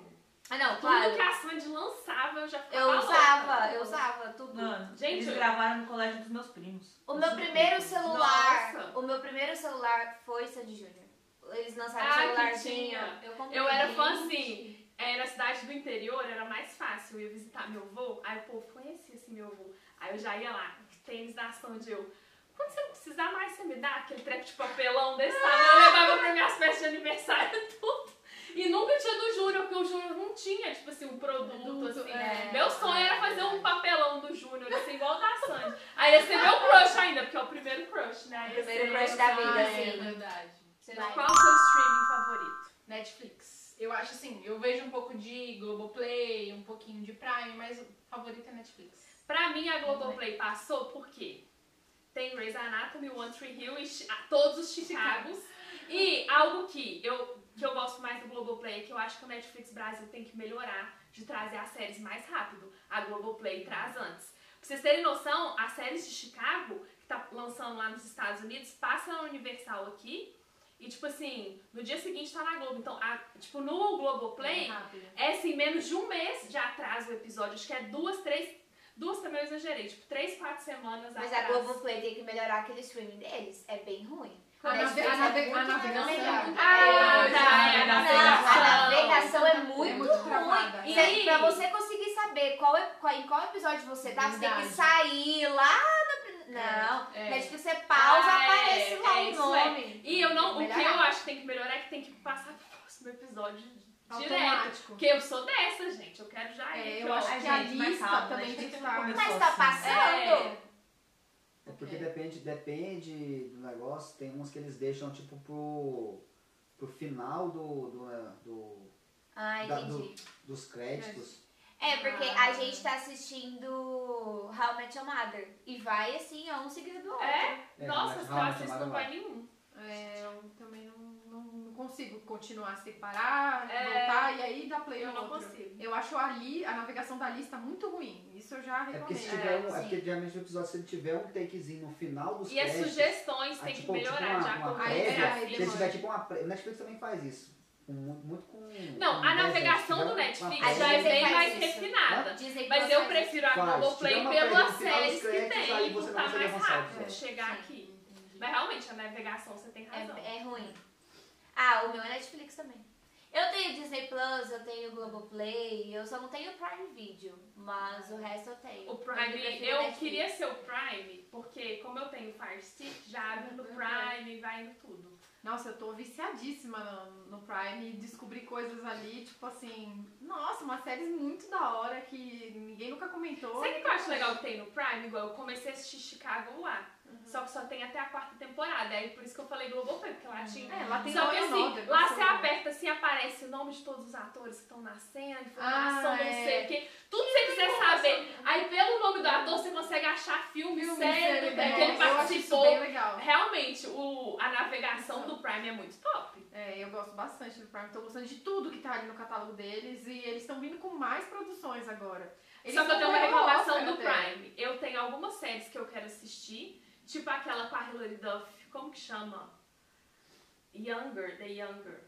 Ah, não, Tudo claro. que a Sandy lançava, eu já ficava Eu louca. usava, eu usava tudo. Mano, Gente, eles eu- gravaram no colégio dos meus primos. O meu primeiro celular, Nossa. o meu primeiro celular foi Sandy Júnior. Eles lançaram Ah, celularzinho. tinha. Eu, comprei. Eu era fã, assim, é, na cidade do interior era mais fácil. Eu ia visitar meu avô, aí o povo conhecia assim meu avô. Aí eu já ia lá, tênis da Sandy, eu. Quando você não precisar mais, você me dá aquele treco de papelão desse tamanho. Eu levava pra minhas festas de aniversário <laughs> tudo. E nunca tinha do Júnior, porque o Júnior não tinha, tipo assim, um produto, Produto, assim. é. Meu sonho era fazer um papelão do Júnior, assim, igual o da Sandy. Aí ia ser meu crush ainda, porque é o primeiro crush, né? Ia Primeiro ser- crush da vida, Ah, assim. é verdade. Lá. Qual o seu streaming favorito? Netflix. Eu acho assim, eu vejo um pouco de Globoplay, um pouquinho de Prime, mas o favorito é Netflix. Pra mim, a Globoplay passou porque tem Grey's Anatomy, One Tree Hill e todos os <laughs> Chicagos. E algo que eu, que eu gosto mais do Globoplay é que eu acho que o Netflix Brasil tem que melhorar de trazer as séries mais rápido. A Globoplay traz antes. Pra vocês terem noção, as séries de Chicago, que tá lançando lá nos Estados Unidos, passa na Universal aqui. E, tipo assim, no dia seguinte tá na Globo. Então, a- tipo, no Globoplay, Rápido. é assim, menos de um mês de atraso o episódio. Acho que é duas, três. Duas também eu exagerei. Tipo, três, quatro semanas Mas a atrás. Globoplay tem que melhorar aquele streaming deles. É bem ruim. A, nave- a, é nave- a navegação. melhor. Ah, É, tá, é a Não, navegação. A navegação é muito, É muito travada. ruim. E Cê- aí? Pra você conseguir saber qual, é- qual- em qual episódio você tá, você tem que sair lá no... Não, É. Netflix você pausa, Ah, é, aparece lá é, o é. nome. E eu não, o que eu acho que tem que melhorar é que tem que passar pro próximo episódio direto. Automático. Porque eu sou dessa, gente. Eu quero já ir. É, que eu acho que a lista calma, também Netflix tem que Mas tá assim. passando. É. É porque depende, depende do negócio. Tem uns que eles deixam, tipo, pro, pro final do, do, né, do- Ah, Da- entendi. dos créditos. É, porque Ah. a gente tá assistindo How I Met Your Mother. E vai assim, ó, um seguido do outro. É? É, Nossa, se eu realmente assisto não vai. nenhum. É, eu também não, não, não consigo continuar sem parar, É, voltar e aí dar play Eu no não outro. consigo. Eu acho ali a navegação da lista muito ruim. Isso eu já É porque se recomendo. tiver um, sim. é porque geralmente no episódio, se ele tiver um takezinho no final dos E as sugestões aí, tem que tipo, melhorar tipo uma, de uma o prévia, é, aí se tiver tipo uma o Netflix também faz isso. Muito, muito com... Não, a navegação do Netflix já é bem mais refinada. Mas eu prefiro a. Globoplay pelas no séries que tem e não tá mais rápido é. chegar aqui. Mas realmente, a navegação você tem razão. É, é ruim. Ah, o meu é Netflix também. Eu tenho Disney Plus, eu tenho Globoplay, eu só não tenho Prime Video, mas o resto eu tenho. O Prime, Eu eu queria ser o Prime, porque como eu tenho Fire Stick, já abre no Prime e vai indo tudo. Nossa, eu tô viciadíssima no, no Prime e descobri coisas ali, tipo assim, nossa, umas séries muito da hora que ninguém nunca comentou. Sabe o que eu acho legal que tem no Prime? Igual eu comecei a assistir Chicago lá. Uhum. Só que só tem até a quarta temporada. Aí por isso que eu falei Globoplay, porque lá tinha. É, lá tem Só que assim, lá você aperta assim, aparece o nome de todos os atores que estão na cena, informação, Ah, não é. sei o quê. Tudo que você quiser saber. Aí pelo nome do ator você consegue achar filme, Filme, série, né, é, que ele acho isso participou. bem legal. Realmente, o, a navegação do Prime é muito top. É, eu gosto bastante do Prime, tô gostando de tudo que tá ali no catálogo deles e eles estão vindo com mais produções agora. Eles Só que eu tenho uma reclamação do. Prime. Eu tenho algumas séries que eu quero assistir, tipo aquela com a Hilary Duff, como que chama? Younger, The Younger.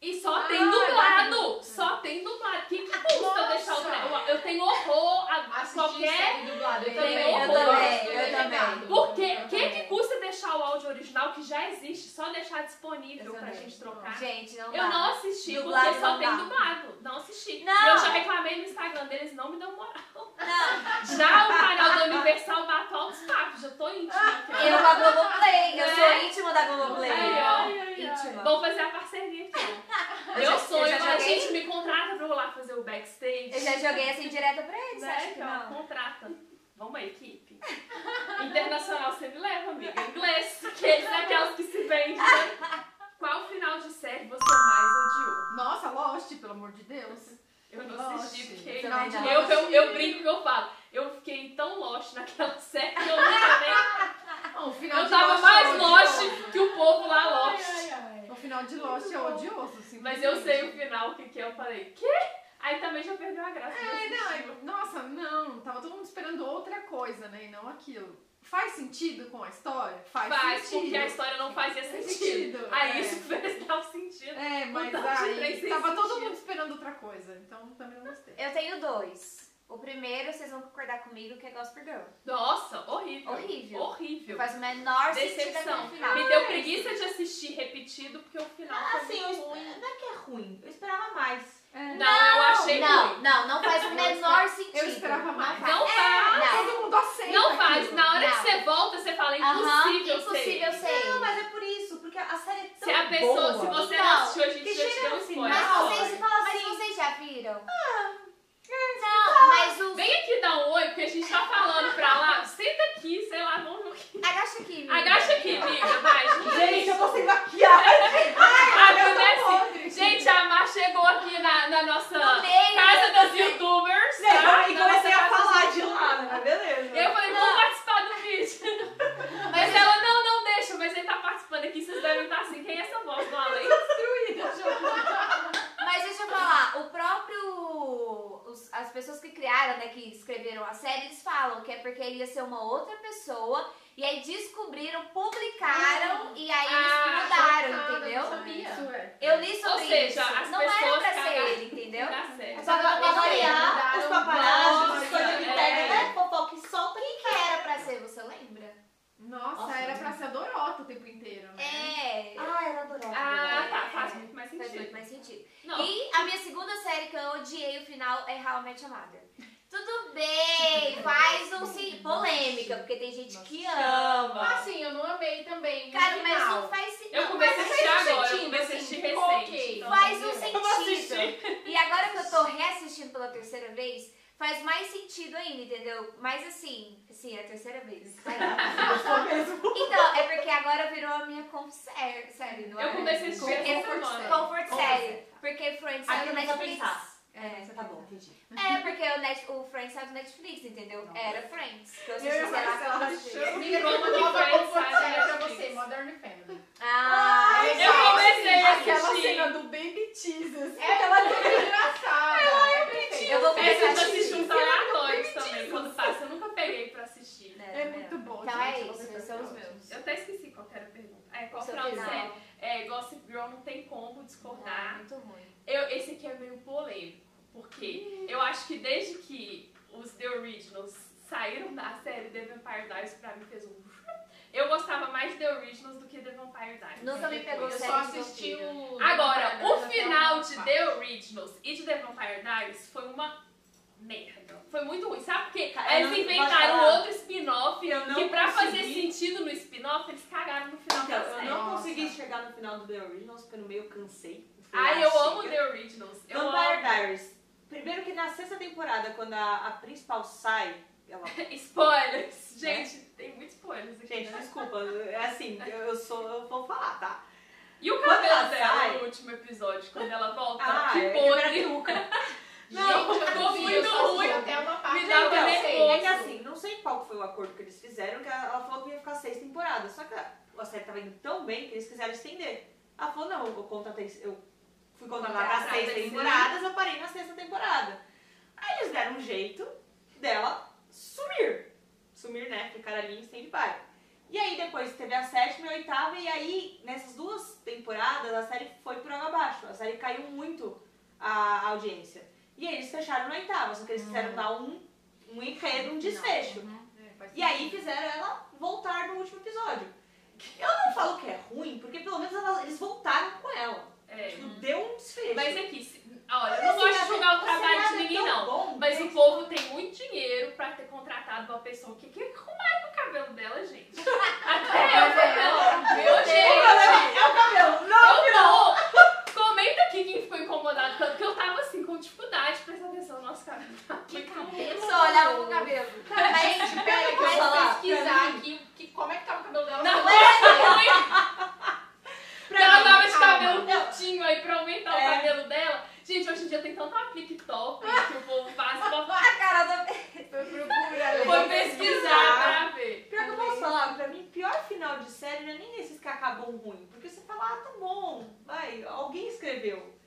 E só Ah, tem dublado! Só tem dublado. Que que custa Nossa! deixar o trem? Eu, tenho horror a Assistir qualquer. série dublada, eu Eu também. também, eu também, eu é também. Por quê? Que, também. que custa deixar o áudio original que já existe? Só deixar disponível pra gente trocar? Gente, não Eu dá. não assisti Dublado porque só não tem dá. dublado. Não assisti. Não. Eu já reclamei no Instagram deles, não me dão moral. Não, Já o canal da Universal bateu altos papos, já tô íntima aqui. ó. eu com a Globoplay, eu É. sou íntima da Globoplay. Aí, ó. Ai, ai. Íntima. Vamos fazer a parceria aqui. ó. Eu Meu já- eu sonho, já a joguei. gente me contrata pra eu lá fazer o backstage. Eu já joguei assim direta pra eles, Né, acho que ó, não. contrata. Vamos aí, equipe. <laughs> Internacional você me leva, amiga. Inglês, <laughs> que eles são aquelas que se vendem. Né? Qual final de série você mais odiou? Nossa, Lost, pelo amor de Deus. Eu não Lost. assisti, porque eu, eu, eu, eu brinco que eu falo. Eu fiquei tão Lost naquela <laughs> série que eu não sabia. O final eu tava Lost é mais Lost odioso. que o povo lá Lost. Ai, ai, ai. O final de Lost é odioso, sim. Mas eu sei o final, o que que é. Eu falei, quê? Aí também já perdeu a graça. É, não, é- nossa, não, tava todo mundo esperando outra coisa, né? E não aquilo. Faz sentido com a história? Faz, Faz, sentido. porque a história não fazia Faz sentido. sentido, Aí é. isso fez <laughs> dar o sentido. É, mas aí tava todo sentido. mundo esperando outra coisa, então também não gostei. Eu tenho dois. O primeiro, vocês vão concordar comigo, que é Gospel Girl. Nossa, horrível. Horrível. Horrível. Faz o menor sentido Decepção. final. Me deu preguiça de assistir repetido, porque o final foi Assim, muito ruim. não é que é ruim. Eu esperava mais. Não, eu achei não, ruim. não, não faz o menor sentido. Eu esperava mais. Não Não faz. faz. Não. Todo mundo aceita Não faz. aquilo. Na hora Não. que você volta, você fala, impossível, impossível ser. ser. Não, mas é por isso, porque a série é tão Se a pessoa, boa. se você Então, não assistiu, a gente já te deu um spoiler. Mas Não, vocês, você fala assim, mas vocês já viram? Não, mas os... Vem aqui dar um oi, porque a gente tá falando pra lá. Senta aqui, sei lá, vamos aqui. Agacha aqui, amiga. Agacha aqui, amiga, vai. Gente, eu tô sem maquiagem. Ah, Eu tô. Gente, a Mar chegou aqui na, na nossa No meio. casa das youtubers. Né, tá? E comecei a falar de lá, né? Beleza. E eu falei, vamos participar do vídeo. <laughs> Mas ela, não, não deixa, mas ele tá participando aqui, vocês devem estar assim, quem é essa voz do além? Mas deixa eu falar, o próprio. os- as pessoas que criaram, né, que escreveram a série, eles falam que é porque ele ia ser uma outra pessoa. E aí descobriram, publicaram e aí eles Ah, mudaram, chocada, entendeu? não sabia. Isso é. Eu li sobre Ou seja, isso. as Não era pra ser ele, entendeu? Certo. É pra, pra variar mudaram os paparazzi, voz, as coisas que é. pegam, né? Fofoca e solta. Quem que era pra ser, você lembra? Nossa, Nossa, era né? pra ser a Dorota o tempo inteiro, né? É. Ah, era adorava. Ah, É, tá, faz é. muito mais Faz sentido. muito mais sentido. Não, E a minha segunda série que eu odiei o final é How I Met Your Mother. Tudo bem, faz um sim, polêmica, porque tem gente que ama. Ah, sim, eu não amei também. Cara, mas final. não faz sentido. eu comecei a assistir agora, eu comecei a assim. assistir ficou recente. então, Faz um sentido. E agora que eu tô reassistindo pela terceira vez, faz mais sentido ainda, entendeu? Mas assim, sim, é a terceira vez. <laughs> Então, é porque agora virou a minha comfort série, não é? Eu comecei a assistir. Comfort série. Porque Friends vou Netflix. É. Tá bom, entendi. É, porque o, Net, o Friends sai do Netflix, entendeu? Era Friends. Que eu Eu assisti, sei lá, uma que nova Friends comfort sai do série pra você, Modern Family. Ah, Eu comecei a Aquela assistir. cena do Baby Jesus. É, ela é muito engraçada. É perfeita. eu vou começar a eu assistir. assisti uns aleatórios também, quando passa. Eu nunca peguei pra assistir. É muito bom, Então gente, é eu isso, esses são os meus. Eu até esqueci qual era a pergunta. É, qual final. série? É, Gossip Girl não tem como Ah, discordar. muito ruim. Eu, esse aqui é meio polêmico, porque eu acho que desde que os The Originals saíram da série The Vampire Diaries, pra mim fez um... <laughs> Eu gostava mais de The Originals do que The Vampire Diaries. Nunca me pegou Eu série só assisti o. Agora, o final de. The Originals e de The Vampire Diaries foi uma merda. Foi muito ruim, sabe? Cara, eu eles não- inventaram outro spin-off Eu não que pra fazer consegui- sentido no spin-off, eles cagaram no final Então, da eu série. não Nossa. consegui chegar no final do The Originals, porque no meio eu cansei. Ai, ah, eu amo chega. The Originals. Eu Vampire amo. Diaries. Primeiro que na sexta temporada, quando a, a principal sai, ela... <laughs> Spoilers. Gente, tem muitos spoilers aqui. Gente, né? desculpa, é assim, eu, eu sou, eu vou falar, tá? E o cabelo ela dela sai- no último episódio, quando ela volta? Ah, que é, podre. <laughs> Não, Gente, eu ficou não vi, eu muito só assisti ruim. Até uma parte Me dava eu nervoso. É que assim, não sei qual foi o acordo que eles fizeram, que ela ela falou que ia ficar seis temporadas. Só que a, a série tava indo tão bem que eles quiseram estender. Ela falou, não, eu contratei, eu fui contratada para Contratada, seis sim. temporadas, eu parei na sexta temporada. Aí eles deram um jeito dela sumir. Sumir, né? Ficar ali em stand-by. E aí depois teve a sétima e a oitava, e aí nessas duas temporadas a série foi por água abaixo. A série caiu muito a audiência. E eles fecharam na oitava, só que eles quiseram dar um, um enredo, um desfecho. É, faz E aí fizeram ela voltar no último episódio. Eu não falo que é ruim, porque pelo menos ela- eles voltaram com ela. É. Tipo, deu um desfecho. Mas aqui, se- olha, eu não assim, gosto de julgar o o trabalho de seriado é ninguém, não. bom, Mas é o povo tem muito dinheiro pra ter contratado uma pessoa que que arrumaram o cabelo dela, gente. <laughs> Até eu ó, meu gente. É o cabelo, não! Eu tô. Comenta aqui quem ficou incomodado, porque eu tava assim, com dificuldade de prestar atenção no nosso cabelo. Que cabelo? bom. Só olhava pro cabelo. Mas, gente, pera, que eu falar, pesquisar pra aqui que, como é que tava o cabelo dela. Não, Não, Porque <laughs> ela tava de cabelo curtinho aí pra aumentar É. o cabelo dela. Gente, hoje em dia tem tanto aplique top que o povo faz. <laughs> A cara da... <laughs> Procura, Foi pesquisar pra ver. Pior que eu posso falar, pra mim, pior final de série não é nem esses que acabam ruim. Porque você fala, ah, tá bom, vai, alguém escreveu.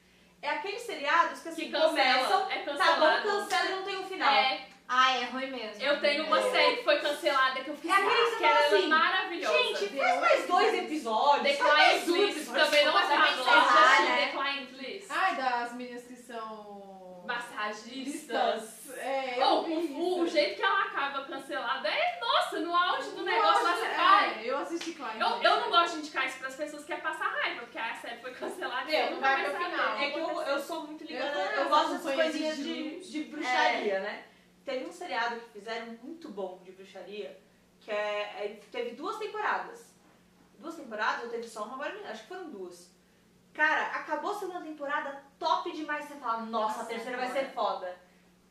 É aqueles seriados que assim Que cancela, começam, é tá bom, cancelado. cancela e não tem um final. É, Ah, é ruim mesmo. eu tenho uma É. série que foi cancelada que eu fiz É aquele que era fala assim, maravilhosa. Gente, faz mais dois episódios. Decline Bliss também não é Já né? Decline Bliss. Ai, das meninas que são. Massagistas. É, eu Oh, vi o, o, jeito que ela acaba cancelada é, nossa, no auge do negócio lá você é, vai. Eu assisti Klein. Eu, eu não gosto de indicar isso pras pessoas que querem passar raiva, porque a série foi cancelada e É, eu não vai pro final. É que eu, eu sou muito ligada, Eu eu, gosto eu dessas acompanho coisinhas de de, de bruxaria, né? Teve um seriado que fizeram muito bom de bruxaria, que é, é- teve duas temporadas. Duas temporadas ou teve só uma? Agora acho que foram duas. Cara, acabou a segunda temporada, top demais. Você fala, nossa, a Nossa, terceira vai ser foda.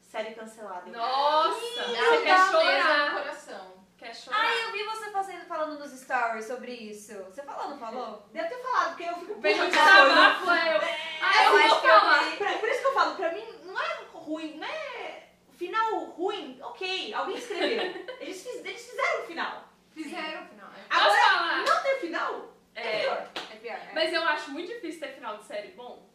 Série cancelada. Nossa, Não, você quer não, no chorar. coração. Quer chorar. Ai, eu vi você fazendo, falando nos stories sobre isso. Você falou, não falou? Deve ter falado, porque eu fico puta de desabafo, é eu. Ah, eu eu vou falar. Pra- por isso que eu falo, pra mim não é ruim, não é final ruim, ok, alguém escreveu. Eles, fiz- eles fizeram o final. Fizeram o final. é. Agora, não ter final é, É, pior. É pior. é. mas eu acho muito difícil ter final de série bom.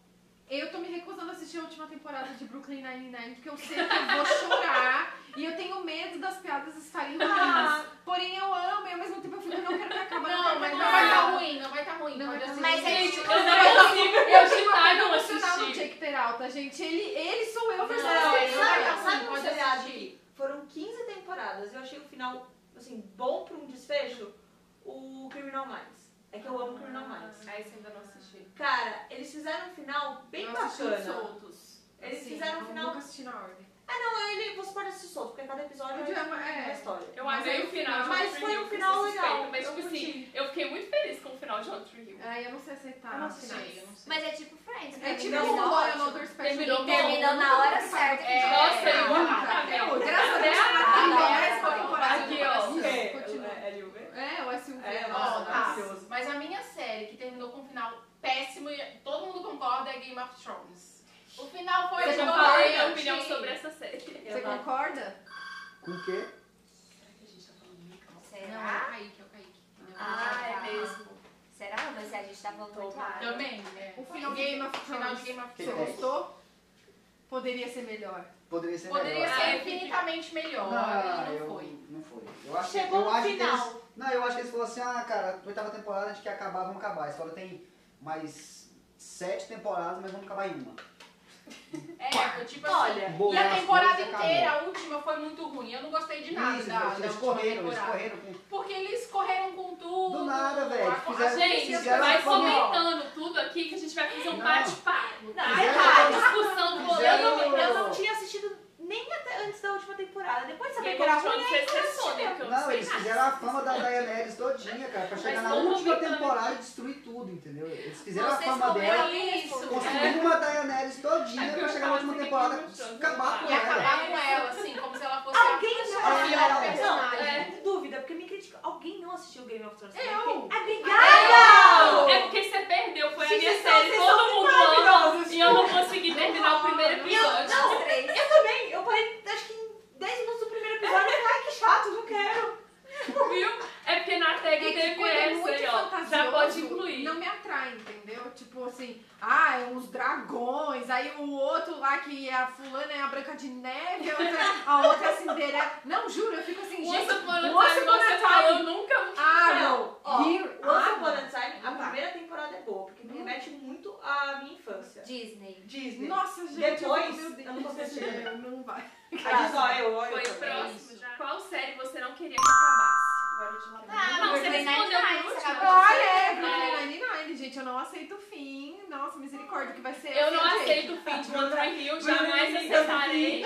Eu tô me recusando a assistir a última temporada de Brooklyn Nine-Nine porque eu sei que eu vou chorar e eu tenho medo das piadas estarem Ah. <laughs> ruins. Porém, eu amo e ao mesmo tempo eu fico, não quero que acabe. Não, quero mas que não vai estar ruim, não vai estar ruim. Não pode vai tá assistir. Mas Gente, eu não consigo Eu tenho uma acreditar pena não emocional no. Jake Peralta, gente. Ele, ele sou eu, Não, versão sabe, brasileira. sabe, assim, um pode seriado assistir. que foram 15 temporadas e eu achei o final, assim, bom pra um desfecho? O Criminal Minds. É que eu amo Criminal Minds. Ah, esse ainda não assisti. Cara, eles fizeram um final bem os bacana. soltos. Eles Assim, fizeram um eu final- Nunca assisti na ordem. Ah, não, ele, você pode assistir solto, porque cada episódio Eu é amo, uma é. história. Eu Mas amei o final mas foi um final legal, Mas, tipo assim, eu fiquei muito feliz com o final de Tree Hill. Ai, eu não sei aceitar Eu não não sei. Mas é tipo Friends. pra É tipo terminou o ótimo. Order Special. Terminou Terminou na hora certa. Nossa, é. eu vendo? graças a Deus, Ah, temporada. Aqui, ó. Isso, O quê? continua. É LUV? É, o. É, nossa, tá. delicioso. Mas a minha série que terminou com um final péssimo e todo mundo concorda é Game of Thrones. O final foi Você de a minha opinião sobre essa série. Você concorda? Com o quê? Não, é o Será? Kaique, é o Kaique. Ah, é mesmo. Será? Mas a gente tá falando muito alto. Também, é. O final de Game of final Thrones. de Game of Que Você Thrones. gostou? Poderia ser melhor. Poderia ser Poderia melhor. ser infinitamente melhor Não, e eu, não foi. não foi. Eu acho, Chegou eu no acho que final. eles, Não, eu acho que eles falaram assim, ah, cara, oitava temporada a gente quer acabar, vamos acabar. Eles falaram, tem mais sete temporadas, mas vamos acabar em uma. É, foi tipo assim. Olha, E Bolar a temporada e inteira, acabou. a última, foi muito ruim. Eu não gostei de nada Isso, da, da eles, eles última correram, eles temporada. correram com... Porque eles correram com tudo. Do nada, velho. A- Fizeram- Gente, vai a comentando tudo aqui que a gente vai fazer um bate-papo. Não, Vai é discussão do Fizeram- eu, eu não tinha assistido nem até antes da última temporada. Depois de saber que era ruim, aí que eu Não, eles fizeram a fama da Daenerys todinha, cara, pra chegar na última temporada e destruir tudo, entendeu? Eles fizeram Vocês a fama dela, isso. construíram uma Daenerys É todinha que pra chegar na última assim, temporada Thrones, acabar com E É. ela. acabar com ela, assim, como se ela fosse Alguém a não assistiu. do Não, personagem. É. dúvida, porque me critica. Alguém não assistiu Game of Thrones? Eu. Obrigada! É porque você perdeu, foi a minha série, todo mundo ama e eu não consegui terminar o primeiro E episódio. não, Os três. Eu também, parei, acho que em 10 minutos do primeiro episódio, eu falei, ai que chato, não quero. Viu? É porque na tag É que teve quando é essa muito aí, ó. Já pode incluir. Não me atrai, entendeu? Tipo assim, ah, é uns dragões, aí o outro lá que é a fulana é a Branca de Neve, a outra, a outra é a Cinderela. Não, juro, eu fico assim, gente. Once Upon a Once Time, Upon a você Time. falou, eu nunca... Ah, Não, ó, Here, Once ah, Upon a Time, a não dá. primeira temporada é boa, porque me remete muito à minha infância. Disney. Disney. Nossa, gente, Depois, eu, eu não consigo assistir. <laughs> Não vai. A Disney, ó, eu, eu Foi próximo já. Qual série você não queria que acabasse? Agora eu te mando. Ah, não, você respondeu por último. Olha, é, É. Brooklyn Nine-Nine, gente, eu não aceito o fim. Nossa, misericórdia, que vai ser. Eu não assim, aceito o fim de One Tree Hill, jamais aceitarei.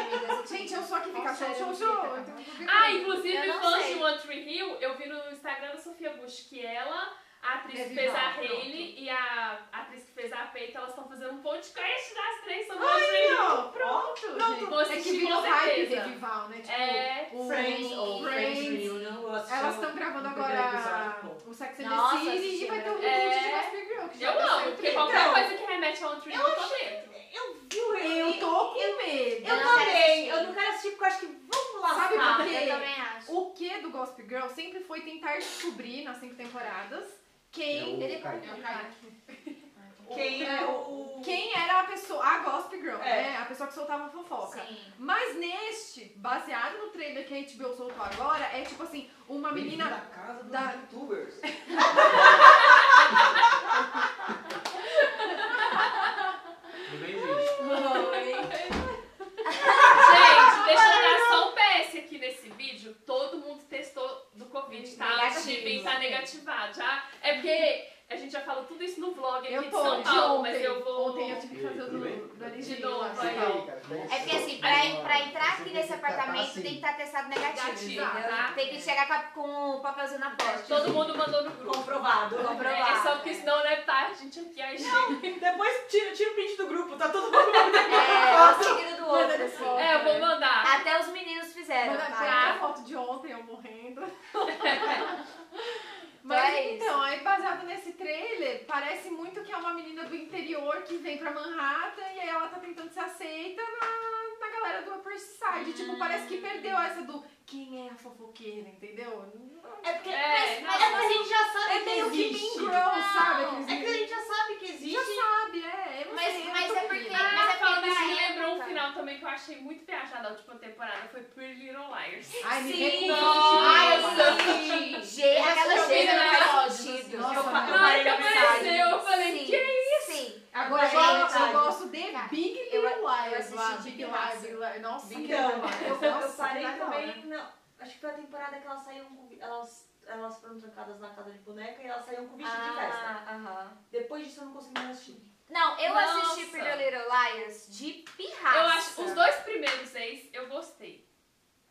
Gente, eu sou aqui ficar show, show, show. então. Ah, inclusive, não fãs de One Tree Hill, eu vi no Instagram da Sofia Bush que ela, a atriz É que fez a pronto. Hailey e a atriz que fez a Peita, elas estão fazendo um podcast das três sobre Ai, Tree Hill. ó, pronto, gente. Vou É que virou hype revival, né? Tipo, É, o Friends ou Friends Friends. Eu Elas o- estão gravando o agora o Sex and the City e vai ter o é. reboot de Gossip Girl, que já eu vai amo, o porque trailer. qualquer Então, coisa que remete a Tree Hill, eu tô dentro. Eu vi o Eu tô com medo. Eu Eu também. Eu não quero assistir porque eu acho que vamos lá. Sabe por quê? Eu também acho. O que do Gossip Girl sempre foi tentar descobrir nas cinco temporadas quem É o ele Kaique. É o Kaique. <laughs> Quem é, é o... Quem era a pessoa, a Gossip Girl, É. né? A pessoa que soltava fofoca. Sim. Mas neste, baseado no trailer que a HBO soltou agora, é tipo assim, uma menina da casa dos da- youtubers. <laughs> Não existe. Gente, deixa eu dar só um PS aqui nesse vídeo. Todo mundo testou Covid, tá? O Negativo. chip tá negativado, já. É porque a gente já falou tudo isso no vlog aqui Eu de tô, São de Paulo, ontem. mas eu vou... Ontem eu tive que fazer o do, De novo, aí, tal. É porque assim, pra, pra entrar aqui nesse apartamento tem que estar testado negativo, tá? Tem que chegar com, a- com o papelzinho na porta. Todo mundo mandou no grupo. Comprovado. Comprovado. É só porque senão não é tarde, a gente aqui, aí. Depois tira, tira o print do grupo, tá todo mundo É, um seguido do outro, Manda assim. foto. É, eu vou mandar. Até os meninos fizeram. Manda tá? põe a foto de ontem, eu morrendo. Mas É isso. então, aí baseado nesse trailer, parece muito que é uma menina do interior que vem pra Manhattan e aí ela tá tentando ser aceita na galera do Upper Side. Tipo, parece que perdeu essa do quem é a fofoqueira, entendeu? É porque, É, mas, não, mas é porque a gente já sabe É que meio que existe. Mean Girls, sabe? Não, Aqueles é que a gente já sabe que Já existe. sabe, é. Eu Mas- sei, eu mas é porque- vendo. Ah, Mas é falando porque isso, na me lembrou um final também que eu achei muito viajado da última temporada. Foi Pretty Little Liars. Ai, me Sim. Ai, eu sim. Gê, aquela Eu vi não na faz. Nossa, Eu eu que eu que é isso? Gente, eu, eu Liars assisti lá. de Big pirraça. Liars, Big Liars. Nossa, Então, que eu, eu parei também. Não, acho que foi a temporada que elas saíram com. Elas, elas foram trancadas na casa de boneca e elas saíram com vestido de festa. Ah, aham. Depois disso eu não consegui mais assistir. Não, eu Nossa. assisti Pretty Little Liars de pirraça. Eu acho os dois primeiros ex eu gostei.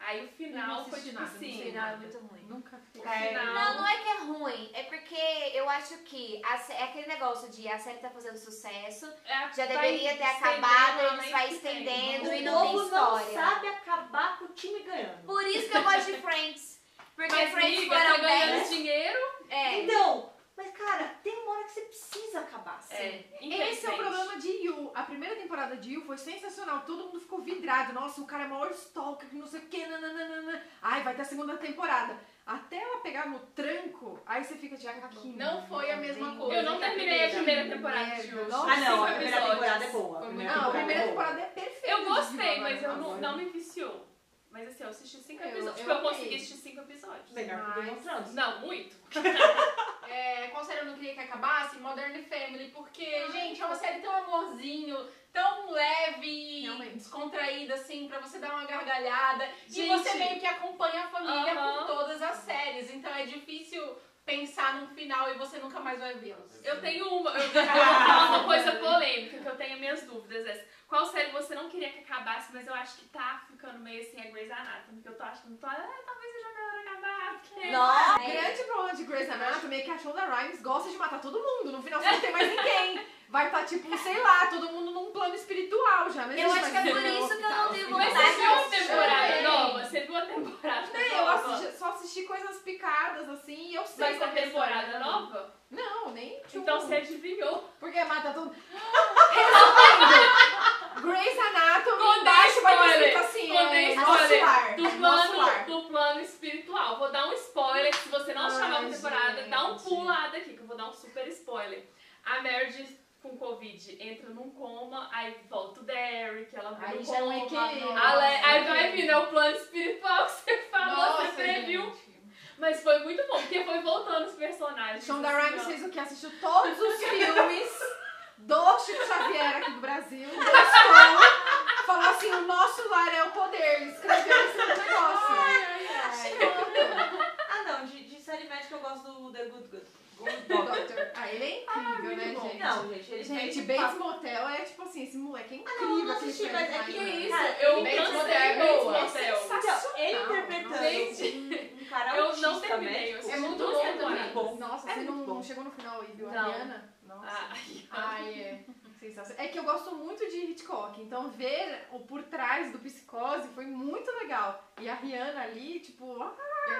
Aí o Eu final não foi tipo nada, não assim. O final é muito ruim. Nunca fiz. O final. Não, não é que é ruim, é porque eu acho que a é aquele negócio de a série tá fazendo sucesso, é, já deveria ter acabado, eles vai estendendo O e não tem não história. sabe acabar com o time ganhando. Por isso que eu gosto de Friends. Porque Mas, Friends amiga, foram tá ganhando 10. dinheiro. É. Então, mas cara, tem uma hora que você precisa acabar. É, Esse é o problema de You. A primeira temporada de You foi sensacional. Todo mundo ficou vidrado. Nossa, o cara é maior stalker, que não sei o que. Nananana. Ai, vai ter a segunda temporada. Até ela pegar no tranco, aí você fica de aqui. Não foi a mesma coisa. Eu não terminei a primeira temporada de. Ah, não, a primeira episódios. temporada é boa. A Foi primeira Não, a temporada primeira é temporada é perfeita. Eu gostei, mas eu não, não me viciou. Mas assim, eu assisti cinco Eu- episódios. eu tipo, eu amei. consegui assistir cinco episódios. Melhor que Game of Thrones. Não, muito. <laughs> É, qual série eu não queria que acabasse? Modern Family, porque, gente, é uma série tão amorzinho, tão leve, Realmente. descontraída, assim, pra você dar uma gargalhada. E Gente. você meio que acompanha a família Aham. por todas as séries. Então é difícil pensar num final e você nunca mais vai vê-los. Eu tenho uma, eu vou falar <laughs> uma coisa polêmica, que eu tenho minhas dúvidas. Essa. Qual série você não queria que acabasse, mas eu acho que tá ficando meio assim, a Grey's Anatomy, que eu tô achando, tô, ah, talvez seja melhor acabar, porque... Nossa. O grande problema de Grey's Anatomy é que a Shonda Rhimes gosta de matar todo mundo. No final você não tem mais ninguém. Vai estar, tipo, sei lá, todo mundo num plano espiritual já. Não Eu acho que é mais por isso que eu não hospital. tenho Mas vontade você viu a de assistir. temporada É. nova? Você viu a temporada Não, eu nova? assisti- só assisti coisas picadas, assim, e eu sei Mas a é temporada história. nova? Não, nem tipo, Então você adivinhou. Porque mata todo Resumindo, <laughs> Grey's Anatomy, Contei embaixo vai ter escrito assim, é, spoiler Do plano, do plano espiritual. Vou dar um spoiler, que se você não assistiu a temporada, dá um gente. pulado aqui, que eu vou dar um super spoiler. A Meredith com Covid entra num coma, aí volta o Derek, ela vai Aí no já é um coma. equilíbrio. A Le- aí vai vindo, é o plano espiritual que você falou, Nossa, você previu. Mas foi muito bom, porque foi voltando os personagens. Shonda assim, Rhimes fez o que? Assistiu todos os filmes do Chico Xavier aqui do Brasil, da escola. Falou assim, o nosso lar é o poder. Escreveu esse negócio. Ah, não, de, de série médica eu gosto do The Good Good. Doctor. Ah, ele é incrível, né, Muito bom. gente? Não, gente, ele Gente, um Bates papo- Motel é tipo assim, esse moleque é Ah, incrível. não, eu não aquele assisti, mas é que-. Que isso? Cara, eu Bates Motel é Bates boa. Motel. Então, ele interpretando Gente, um cara eu não terminei. É muito bom também. bom. Nossa, É você não, bom. não chegou no final e viu a Não. Rihanna? Nossa. Ah, Ai, é. Sensacional. É que eu gosto muito de Hitchcock, então ver o por trás do psicose foi muito legal. E a Rihanna ali, tipo, ah,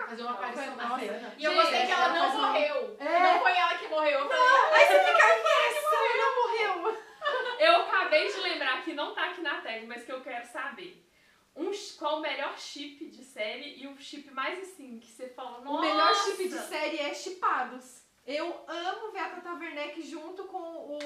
Fazer uma aparição na Nossa. cena. E eu gostei que ela ela não faz uma- morreu. É. Não foi ela que morreu. Eu falei, aí você fica, yes, ela morreu. Eu acabei de lembrar que não tá aqui na tag, mas que eu quero saber. Um, ch- qual o melhor chip de série e o chip mais assim, que você fala, nossa. O melhor chip de série é Chipados. Eu amo ver a Tata Werneck junto com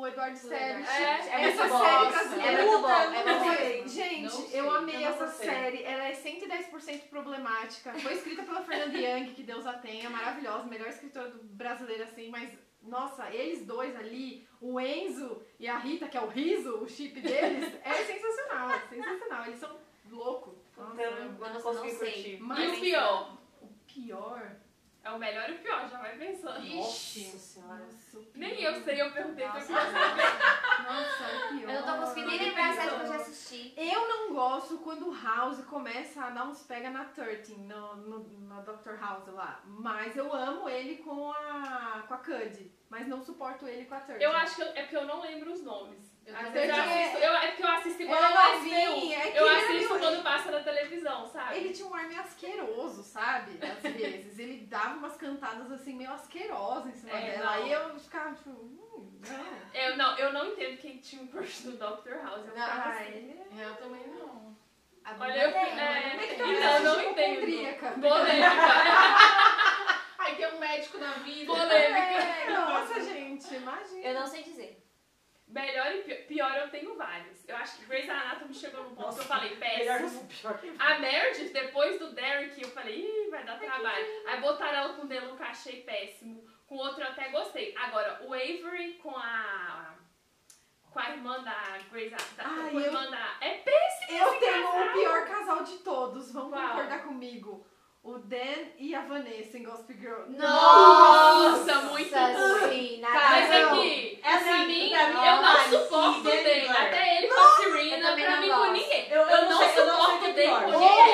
o Eduardo Sterling. É, é essa muito bom. série É brasileira. muito bom, é muito bom. sei. Gente, eu amei essa série. Ela é 110% problemática. Foi escrita pela Fernanda Young, que Deus a tenha, maravilhosa, melhor escritora do brasileira assim, mas nossa, eles dois ali, o Enzo e a Rita, que é o riso, o chip deles, é sensacional, sensacional. Eles são loucos. Nossa, Então, eu- eu não consegui não sei. curtir. E mas o pior? o pior. É o melhor e o pior, já vai pensando. Ixi. Nossa senhora. Nossa. Nem eu sei, eu perguntei pra você. Nossa, o pior. Eu não tô conseguindo nem lembrar a série que eu já assisti. Eu não gosto quando o House começa a dar uns pega na 13, no, no, na Dr. House lá. Mas eu amo ele com a, com a Cud. Mas não suporto ele com a 13. Eu acho que eu- é porque eu não lembro os nomes. Eu vezes eu não. assisto, eu, é porque eu assisto igual Ela é a mais novinha, é que Eu ele é assisto meio- quando passa na televisão, sabe? Ele tinha um ar meio asqueroso, sabe? Às vezes. Ele dava umas cantadas assim meio asquerosas em cima É, dela. não. Aí eu ficava tipo, hum, não. Eu não, eu não entendo quem tinha um crush no Dr. House. Eu Ah, assim. é. Eu também não. a Olha, eu é, é que então, tá eu não essa entendo. hipocondríaca? Polêmica. Ai, tem um médico na vida. Polêmica. É, nossa, gente, imagina. Eu não sei dizer. Melhor e pi- pior eu tenho vários. Eu acho que Grey's Anatomy chegou num ponto que eu Nossa, falei, Melhor péssimo. pior A Meredith, depois do Derek, eu falei, ih, vai dar trabalho. Aí botaram ela com o Deluca, achei péssimo. Com o outro eu até gostei. Agora, o Avery com a. Com a irmã da Grey's Anatomy. Ai, Com a eu- irmã da. É péssimo! Eu tenho casal. o pior casal de todos, vão Qual? concordar comigo. O Dan e a Vanessa em Gossip Girl. Nossa, muito Nossa, ruim. sim, Mas aqui, É assim, pra mim, pra mim, eu não Alice suporto e o Danny dele. Blair. Até ele com a Serena, eu também pra não mim, gosto. com ninguém. Eu, Eu não sei, eu não suporto o é dele Ou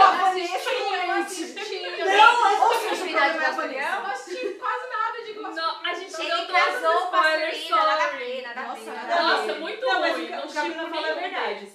a Eu Vanessa assisti. Não, Ou seja, nada não é a Vanessa. Eu não assisti quase nada de Gossip Não, a gente deu todos casou os com a spoilers, a sorry. a. Nossa, a muito não, mas ruim. o o Camila é nenhum verdade.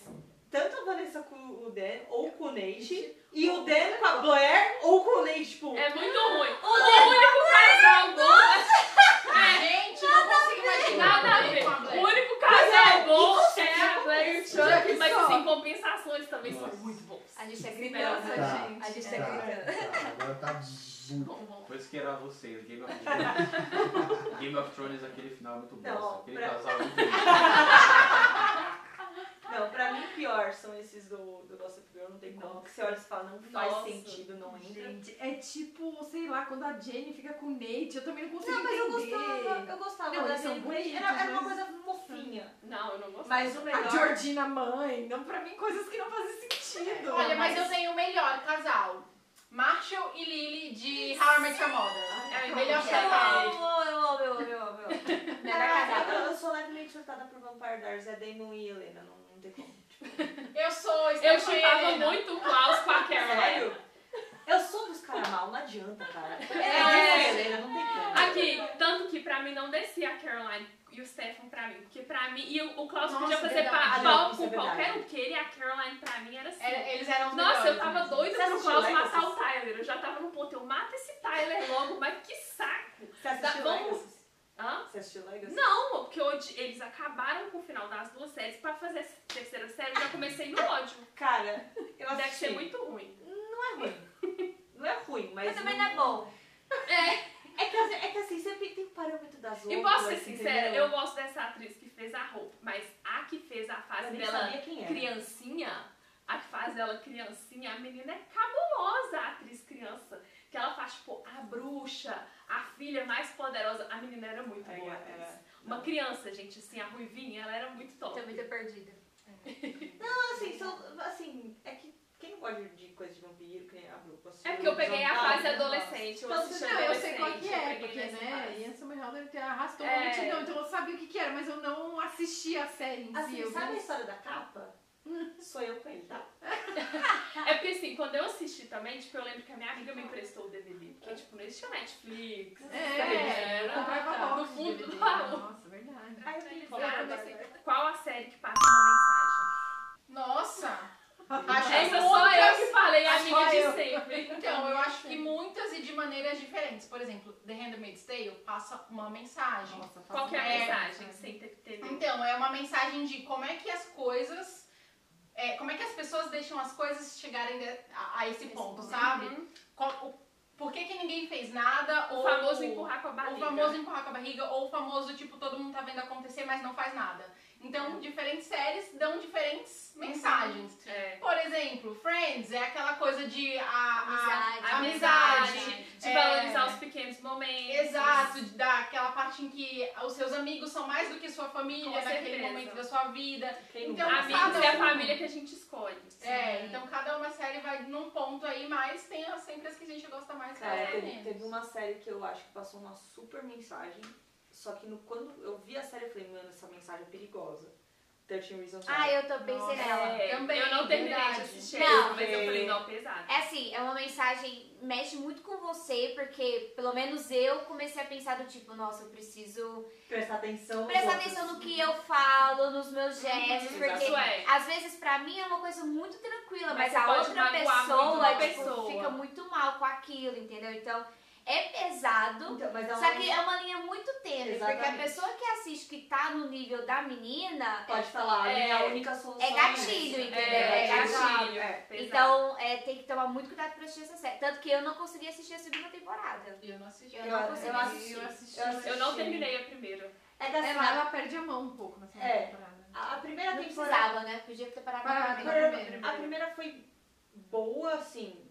Tanto a Vanessa com o Dan ou com o Nate, e o Dan com a Blair ou com o Nate, tipo... É muito ruim. O único casal bom. É, Gente, não consigo imaginar. nada a ele ver. com a Blair. O único Pois é, casal bom isso é a Blair e o Já Chuck, que mas só. assim, compensações também são Nossa. muito bons. A gente tá Nossa, gritando. Tá. gente. A gente tá Tá, gritando. tá, agora tá. <laughs> Bom, bom. Por isso que era vocês, Game of Thrones. <laughs> Game of Thrones, aquele final é muito Não, bosta. Aquele pra- casal é muito. <laughs> Não, pra mim, pior são esses do, do Gossip Girl, não tem como. Que você olha e fala, não faz Nossa. sentido, não entra. Gente, é tipo, sei lá, quando a Jenny fica com o Nate, eu também não consigo Não, mas eu entender. gostava, eu gostava Não, da eles são Jenny bonitos, Era, era uma mas- coisa fofinha. Não, eu não gosto. Mas o melhor... A Georgina mãe, não, pra mim coisas que não fazem sentido. Olha, mas eu tenho o melhor casal. Marshall e Lily de How I Met Your Mother. É, melhor Eu série. amo, eu amo, eu amo, eu amo. <laughs> Melhor Ah, casal. eu, eu sou levemente surtada por Vampire Diaries, é Damon e Helena, não, não tem como. Eu sou Eu Helena. muito o Klaus com a Caroline. Sério? Eu sou dos caras mal, não adianta, cara. É, É. Helena, não tem como. Aqui, tanto que pra mim não descia a Caroline e o Stefan pra mim. Porque pra mim. E o, o Klaus Nossa, podia fazer verdade. pa- pau não, isso com é qualquer um, porque ele e a Caroline pra mim era assim. Era- eles eram os Nossa, eu tava mesmo. doida pro Klaus Legacy? matar o Tyler. Eu já tava no ponto, eu mato esse Tyler logo, mas que saco. Você assistiu Dá- vamos- Legacy? Hã? Você assistiu Legacy? Não, porque hoje eles acabaram com o final das duas séries. Pra fazer essa terceira série, eu já comecei no ódio. Cara, eu Deve assisti. ser muito ruim. Não é ruim. Não é ruim, mas... Mas também não é bom. É que, assim- é que assim, sempre tem o parâmetro das outras. E posso ser sincera, entendeu? eu gosto dessa atriz que fez a roupa, mas a que fez a Eu fase dela sabia quem era. criancinha, a que faz ela criancinha, a menina é cabulosa, a atriz criança. Que ela faz, tipo, a bruxa, a filha mais poderosa. A menina era muito É, boa, é, atriz. Uma criança, gente, assim, a ruivinha, ela era muito top. Tô muito perdida. Não, assim, são, assim, é que quem não gosta de coisa de vampiro, que nem a Bru, posso É porque eu peguei a fase adolescente. Eu Então, assisti Não, eu sei qual que é, porque, né. Ian Somerhalder arrastou É. uma multidão, então eu sabia o que que era, mas eu não assisti a série em si. Assim, eu sabe a história da capa? Sou eu com ele, tá? <laughs> É porque assim, quando eu assisti também, tipo, eu lembro que a minha amiga me emprestou o DVD. Porque, tipo, não existia Netflix. É, era box de fundo DVD. do baú. Nossa, verdade. Aí eu comecei. Qual a série que passa uma Nossa. Acho Essa só eu que falei, amiga que de eu. sempre. Então, eu acho que muitas e de maneiras diferentes. Por exemplo, The Handmaid's Tale passa uma mensagem. Nossa, Qual que é a É. mensagem? Sem ter que ter. Então, é uma mensagem de como é que as coisas. é, como é que as pessoas deixam as coisas chegarem a, a esse ponto, sabe? Uhum. O- por que, que ninguém fez nada? O ou famoso empurrar com a O barriga. famoso empurrar com a barriga, ou o famoso, tipo, todo mundo tá vendo acontecer, mas não faz nada. Então, diferentes séries dão diferentes mensagens. É. Por exemplo, Friends é aquela coisa de a, a- Amizade. a Amizade, amizade. de é, valorizar os pequenos momentos. Exato, daquela parte em que os seus amigos são mais do que sua família Com naquele certeza. momento da sua vida. Quem Então? Amigos cada é a um- família que a gente escolhe. É, então cada uma série vai num ponto aí, mas tem as- sempre as que a gente gosta mais as teve, teve uma série que eu acho que passou uma super mensagem. Só que no, quando eu vi a série, eu falei, mano, essa mensagem é perigosa. 13 Reasons Why. Ah, eu tô pensei nela. É, Também, eu não terminei verdade. de assistir, Não. mas eu falei, não, pesado. É assim, é uma mensagem, mexe muito com você, porque pelo menos eu comecei a pensar do tipo, nossa, eu preciso Prestar atenção. prestar outros. atenção no que eu falo, nos meus gestos, Uhum, porque isso é. às vezes pra mim é uma coisa muito tranquila, Mas mas, a outra pessoa, tipo, pessoa. fica muito mal com aquilo, entendeu? Então, é pesado. Então, mas é uma Só que é uma linha muito tênue, porque a pessoa que assiste que tá no nível da menina Pode falar, É- é, a única solução. é gatilho, entendeu? É, É gatilho. É. Então, é, tem que tomar muito cuidado pra assistir essa série. Tanto que eu não consegui assistir a segunda temporada. Eu não assisti. Eu Eu- não eu consegui assisti. Eu assisti. Eu assisti. eu não terminei a primeira. É da Ela, ela perde a mão um pouco na segunda É. temporada. A, a primeira Não temporada. precisava, né? Podia ter parado na Parado. primeira. A primeira. primeira foi boa, assim.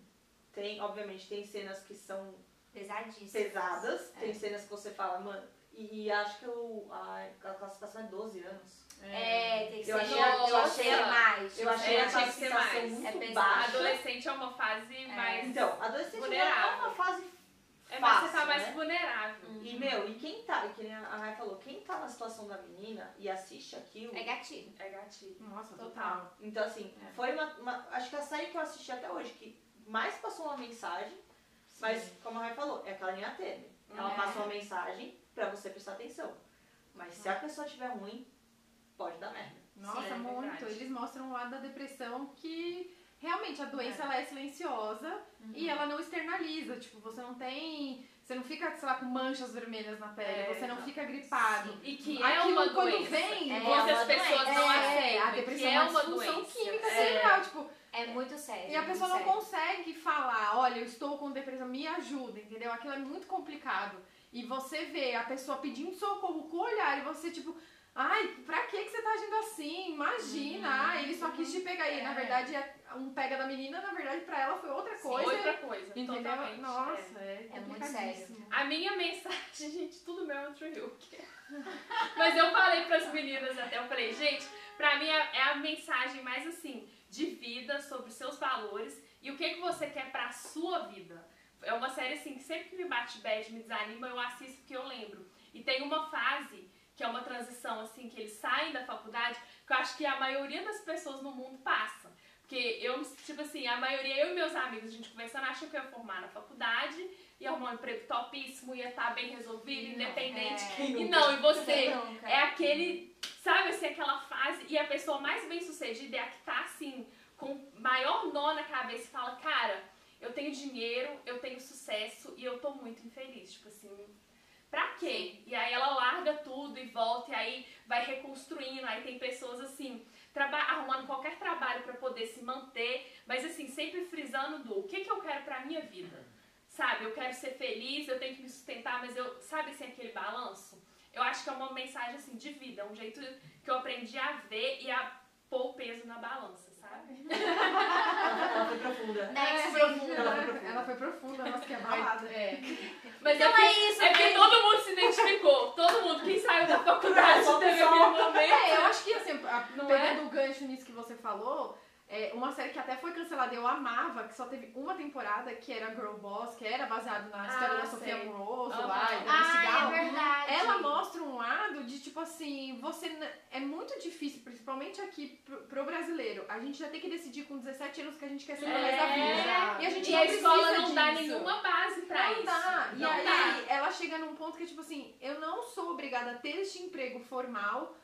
Tem, obviamente, tem cenas que são Pesadíssimo. pesadas, É. tem cenas que você fala, mano. E, e acho que o, a, a classificação é 12 anos. É, tem que Eu ser achei- nossa, eu achei- mais. Eu achei É, a classificação mais. muito É baixa. Adolescente é uma fase mais. Então, adolescente é Vulnerável. uma fase é mais fácil, você tá mais né? vulnerável. E, meu, e quem tá, e que nem a Rai falou, quem tá na situação da menina e assiste aquilo, É gatilho. É gatilho. Nossa, Total. total. então assim, É. foi uma, uma- Acho que a série que eu assisti até hoje, que mais passou uma mensagem, mas como a Rai falou, é aquela linha tênue. Ela É. passa uma mensagem pra você prestar atenção. Mas se a pessoa estiver ruim, pode dar merda. Nossa, Sim, é muito. verdade. Eles mostram um lado da depressão que realmente a doença ela é silenciosa Uhum. e ela não externaliza. Tipo, você não tem. Você não fica, sei lá, com manchas vermelhas na pele, É, você não exato. fica gripado. E que é Aquilo uma quando doença. vem, É Muitas uma pessoas doença. não é, aceitam. a depressão é é uma disfunção doença. química É. cerebral. Tipo, É muito sério. e a muito pessoa não sério. consegue falar, olha, eu estou com depressão, me ajuda, entendeu? Aquilo é muito complicado. E você vê a pessoa pedindo socorro com o olhar e você, tipo, ai, pra que, que você tá agindo assim? Imagina, ai, ele só quis te pegar. E na É. verdade, é um pega da menina, na verdade, pra ela foi outra Sim, coisa. outra coisa. Entendeu? Totalmente. Nossa, é, É muito complicadíssimo. A minha mensagem, <laughs> gente, tudo meu é um Truyuk. Mas eu falei pras meninas até, eu falei, gente, pra mim é é a mensagem mais assim, de vida, sobre seus valores e o que, que você quer pra sua vida. É uma série assim, que sempre que me bate bad, me desanima, eu assisto porque eu lembro. E tem uma fase, que é uma transição assim, que eles saem da faculdade, que eu acho que a maioria das pessoas no mundo passa. Porque eu, tipo assim, a maioria, eu e meus amigos, a gente conversando, acham que eu ia formar na faculdade, ia arrumar um emprego topíssimo, ia estar bem resolvido, independente. É. E não, e você é aquele, sabe assim, aquela fase, e a pessoa mais bem sucedida é a que tá assim, com maior nó na cabeça e fala, cara, eu tenho dinheiro, eu tenho sucesso e eu tô muito infeliz. Tipo assim, pra quê? E aí ela larga tudo e volta, e aí vai reconstruindo, aí tem pessoas assim, arrumando qualquer trabalho pra poder se manter, mas assim, sempre frisando do o que, que eu quero pra minha vida. Sabe, eu quero ser feliz, eu tenho que me sustentar, mas eu, sabe assim, aquele balanço? Eu acho que é uma mensagem assim de vida, um jeito que eu aprendi a ver e a pôr o peso na balança, sabe? <laughs> Ela, foi profunda. É. Ela foi profunda. Ela foi profunda, nossa, que abalada. É. Mas Então é, porque, é isso, é porque todo mundo se identificou, todo mundo, quem saiu da <laughs> faculdade teve aquele momento. É, eu acho que assim, a- Não pegando o gancho nisso que você falou, é, uma série que até foi cancelada, eu amava, que só teve uma temporada, que era Girl Boss, que era baseado na história Ah, da Sofia. Amoroso lá e da Ah, é verdade. Ela mostra um lado de tipo assim, você é muito difícil, principalmente aqui pro, pro brasileiro. A gente já tem que decidir com 17 anos que a gente quer ser no resto da vida. É, E a gente e não a escola não dá disso. nenhuma base pra não isso. dá. E Não aí dá. ela chega num ponto que, tipo assim, eu não sou obrigada a ter este emprego formal.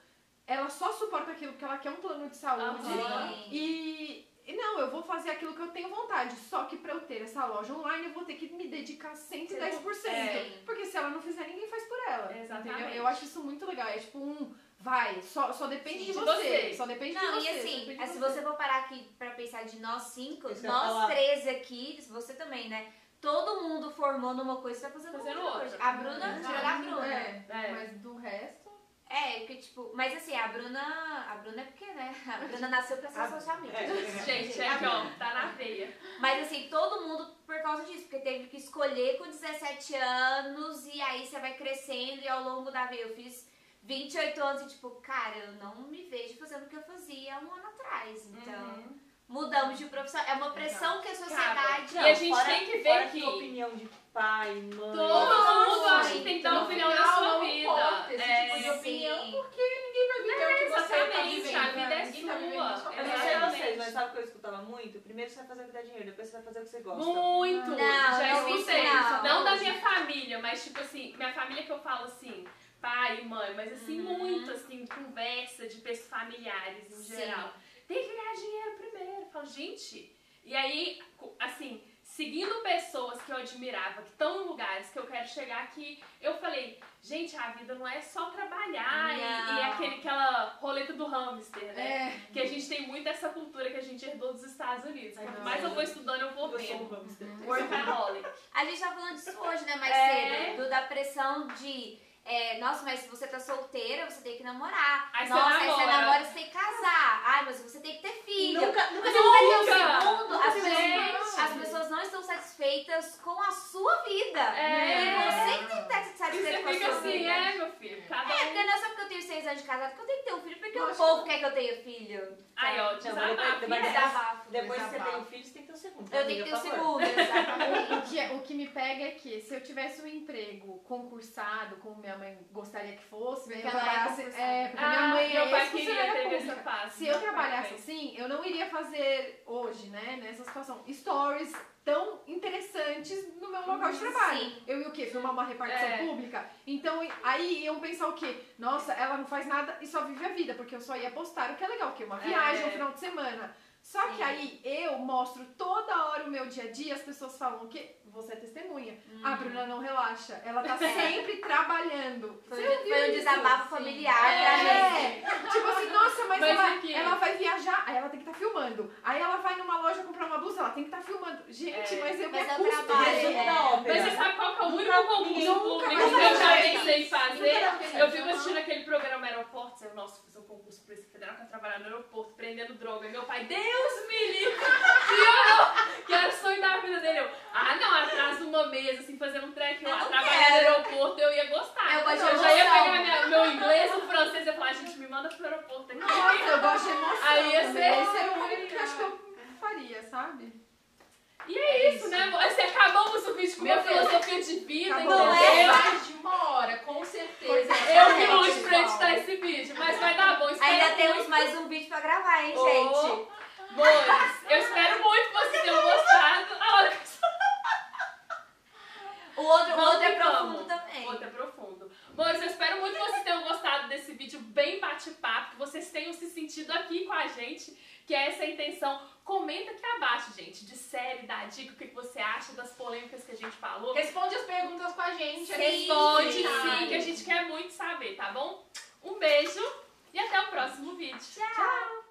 Ela só suporta aquilo porque ela quer um plano de saúde. Sim. E, e não, eu vou fazer aquilo que eu tenho vontade. Só que pra eu ter essa loja online, eu vou ter que me dedicar 110%. É. Porque se ela não fizer, ninguém faz por ela. Exatamente. Entendeu? Eu acho isso muito legal. É tipo um, vai, só, só depende Sim, de, de você. você. Só depende de Não, você. e só assim, de é, se você for parar aqui pra pensar de nós cinco, que ia nós três aqui, você também, né? todo mundo formou numa coisa e tá fazendo, Fazendo outra. outra. A Bruna, tirando a Bruna. É, É. mas do resto. É, porque tipo, mas assim, a Bruna, a Bruna é porque, né? A Bruna nasceu pra ser A- social media. é. Gente, aqui ó, tá na veia. Mas assim, todo mundo por causa disso, porque teve que escolher com 17 anos e aí você vai crescendo e ao longo da vida eu fiz 28 anos e tipo, cara, eu não me vejo fazendo o que eu fazia um ano atrás. Então, mudamos de profissão. É uma pressão que a sociedade. E a gente tem que ver fora que- opinião de pai, mãe. Todo mundo acha que tem que dar uma No opinião final, sua não vida. importa esse É, tipo de opinião, sim. porque ninguém vai viver o que você tá vivendo. a vida é tá sua. Eu não sei vocês, mas sabe o que eu escutava muito? Primeiro você vai fazer o que dá dinheiro, depois você vai fazer o que você gosta. Muito! Não, já não escutei. isso não. Não da minha família, mas tipo assim, minha família que eu falo assim, pai mãe, mas assim, Uhum. muito assim, conversa de pessoas familiares em Sim. geral. Tem que ganhar dinheiro primeiro. Eu falo, gente. E aí, assim, seguindo pessoas que eu admirava, que estão em lugares que eu quero chegar aqui, eu falei, gente, a vida não é só trabalhar e, e aquele, aquela roleta do hamster, né? É. Que a gente tem muito essa cultura que a gente herdou dos Estados Unidos. Quanto mais eu vou estudando, eu vou vendo. Workaholic. A gente tá falando disso hoje, né, mais É. cedo, do- da pressão de. É, nossa, mas se você tá solteira, você tem que namorar. Aí você nossa, aí você namora. namora, você tem que casar. Ai, mas você tem que ter filho. Nunca, nunca o Nunca! segundo, as Gente! pessoas, as pessoas não estão satisfeitas com a sua vida. É. E você tem que estar você satisfeito com a fica sua assim, vida. é, meu filho, cada É, um. porque não é só porque eu tenho seis anos de casado que eu tenho que ter um filho, porque o povo quer que eu tenha filho. Aí, ó, Não, desabafo. depois-? Desabafo. Depois que você tem um filho, você tem que ter um segundo. Eu tenho que ter o favor. segundo, exatamente. <laughs> O que, o que me pega é que se eu tivesse um emprego concursado, como minha mãe gostaria que fosse, Porque eu ela é trabalhasse. É, porque Ah, minha mãe meu é pai queria ter pública. essa fase. Se eu trabalhasse fez. assim, eu não iria fazer hoje, né, nessa situação, stories tão interessantes no meu local de trabalho. Sim. Eu ia o quê? Filmar uma repartição É. pública? Então, aí iam pensar o quê? Nossa, ela não faz nada e só vive a vida, porque eu só ia postar o que é legal, o quê? Uma viagem, É. um final de semana. Só que Sim. aí eu mostro toda hora o meu dia a dia, as pessoas falam o quê? Você é testemunha. A Bruna não relaxa. Ela tá <laughs> sempre trabalhando. Foi, um- foi um desabafo Sim. familiar pra gente. É, tipo assim, nossa, mas, Mas ela, aqui- ela vai viajar, aí ela tem que estar filmando. Aí ela vai numa loja comprar uma blusa, ela tem que estar filmando. Gente, É. mas eu me Mas é o acostumei. trabalho, Resumo é. ópera. Mas você sabe qual que é o único concurso público que eu já pensei em fazer? Eu fico assistindo aquele programa Aeroportos, eu, nossa, fiz um concurso pra Polícia Federal, quero trabalhar no aeroporto, prendendo droga. Meu pai, Deus me livre, que era o sonho da vida dele. Eu, ah não, atrás de uma mesa, assim, fazendo um track lá, trabalhar no aeroporto, eu ia gostar. Eu gosto de eu já ia pegar minha- meu inglês, o francês, e ia falar, gente, me manda pro aeroporto aqui. Nossa, eu gosto de emoção. Aí ia ser- Esse era o único que eu acho que eu faria, sabe? E é isso, né? Assim, acabamos o vídeo com uma Meu Deus. filosofia de vida, Acabou. entendeu? Não é? Mais de uma hora, com certeza. Eu que luto pra editar esse vídeo, mas vai dar bom. Espero Ainda muito. temos mais um vídeo pra gravar, hein, Ô, gente? Boris, eu espero muito que vocês tenham gostado. A hora que O outro, o outro é profundo também. Outro é profundo. Boris, eu espero muito que vocês tenham gostado desse vídeo bem bate-papo, que vocês tenham se sentido aqui com a gente, que é essa a intenção. Comenta aqui abaixo, gente, de série, da dica, o que você acha das polêmicas que a gente falou. Responde as perguntas com a gente. aqui. Responde sim. sim, que a gente quer muito saber, tá bom? Um beijo e até o próximo vídeo. Tchau.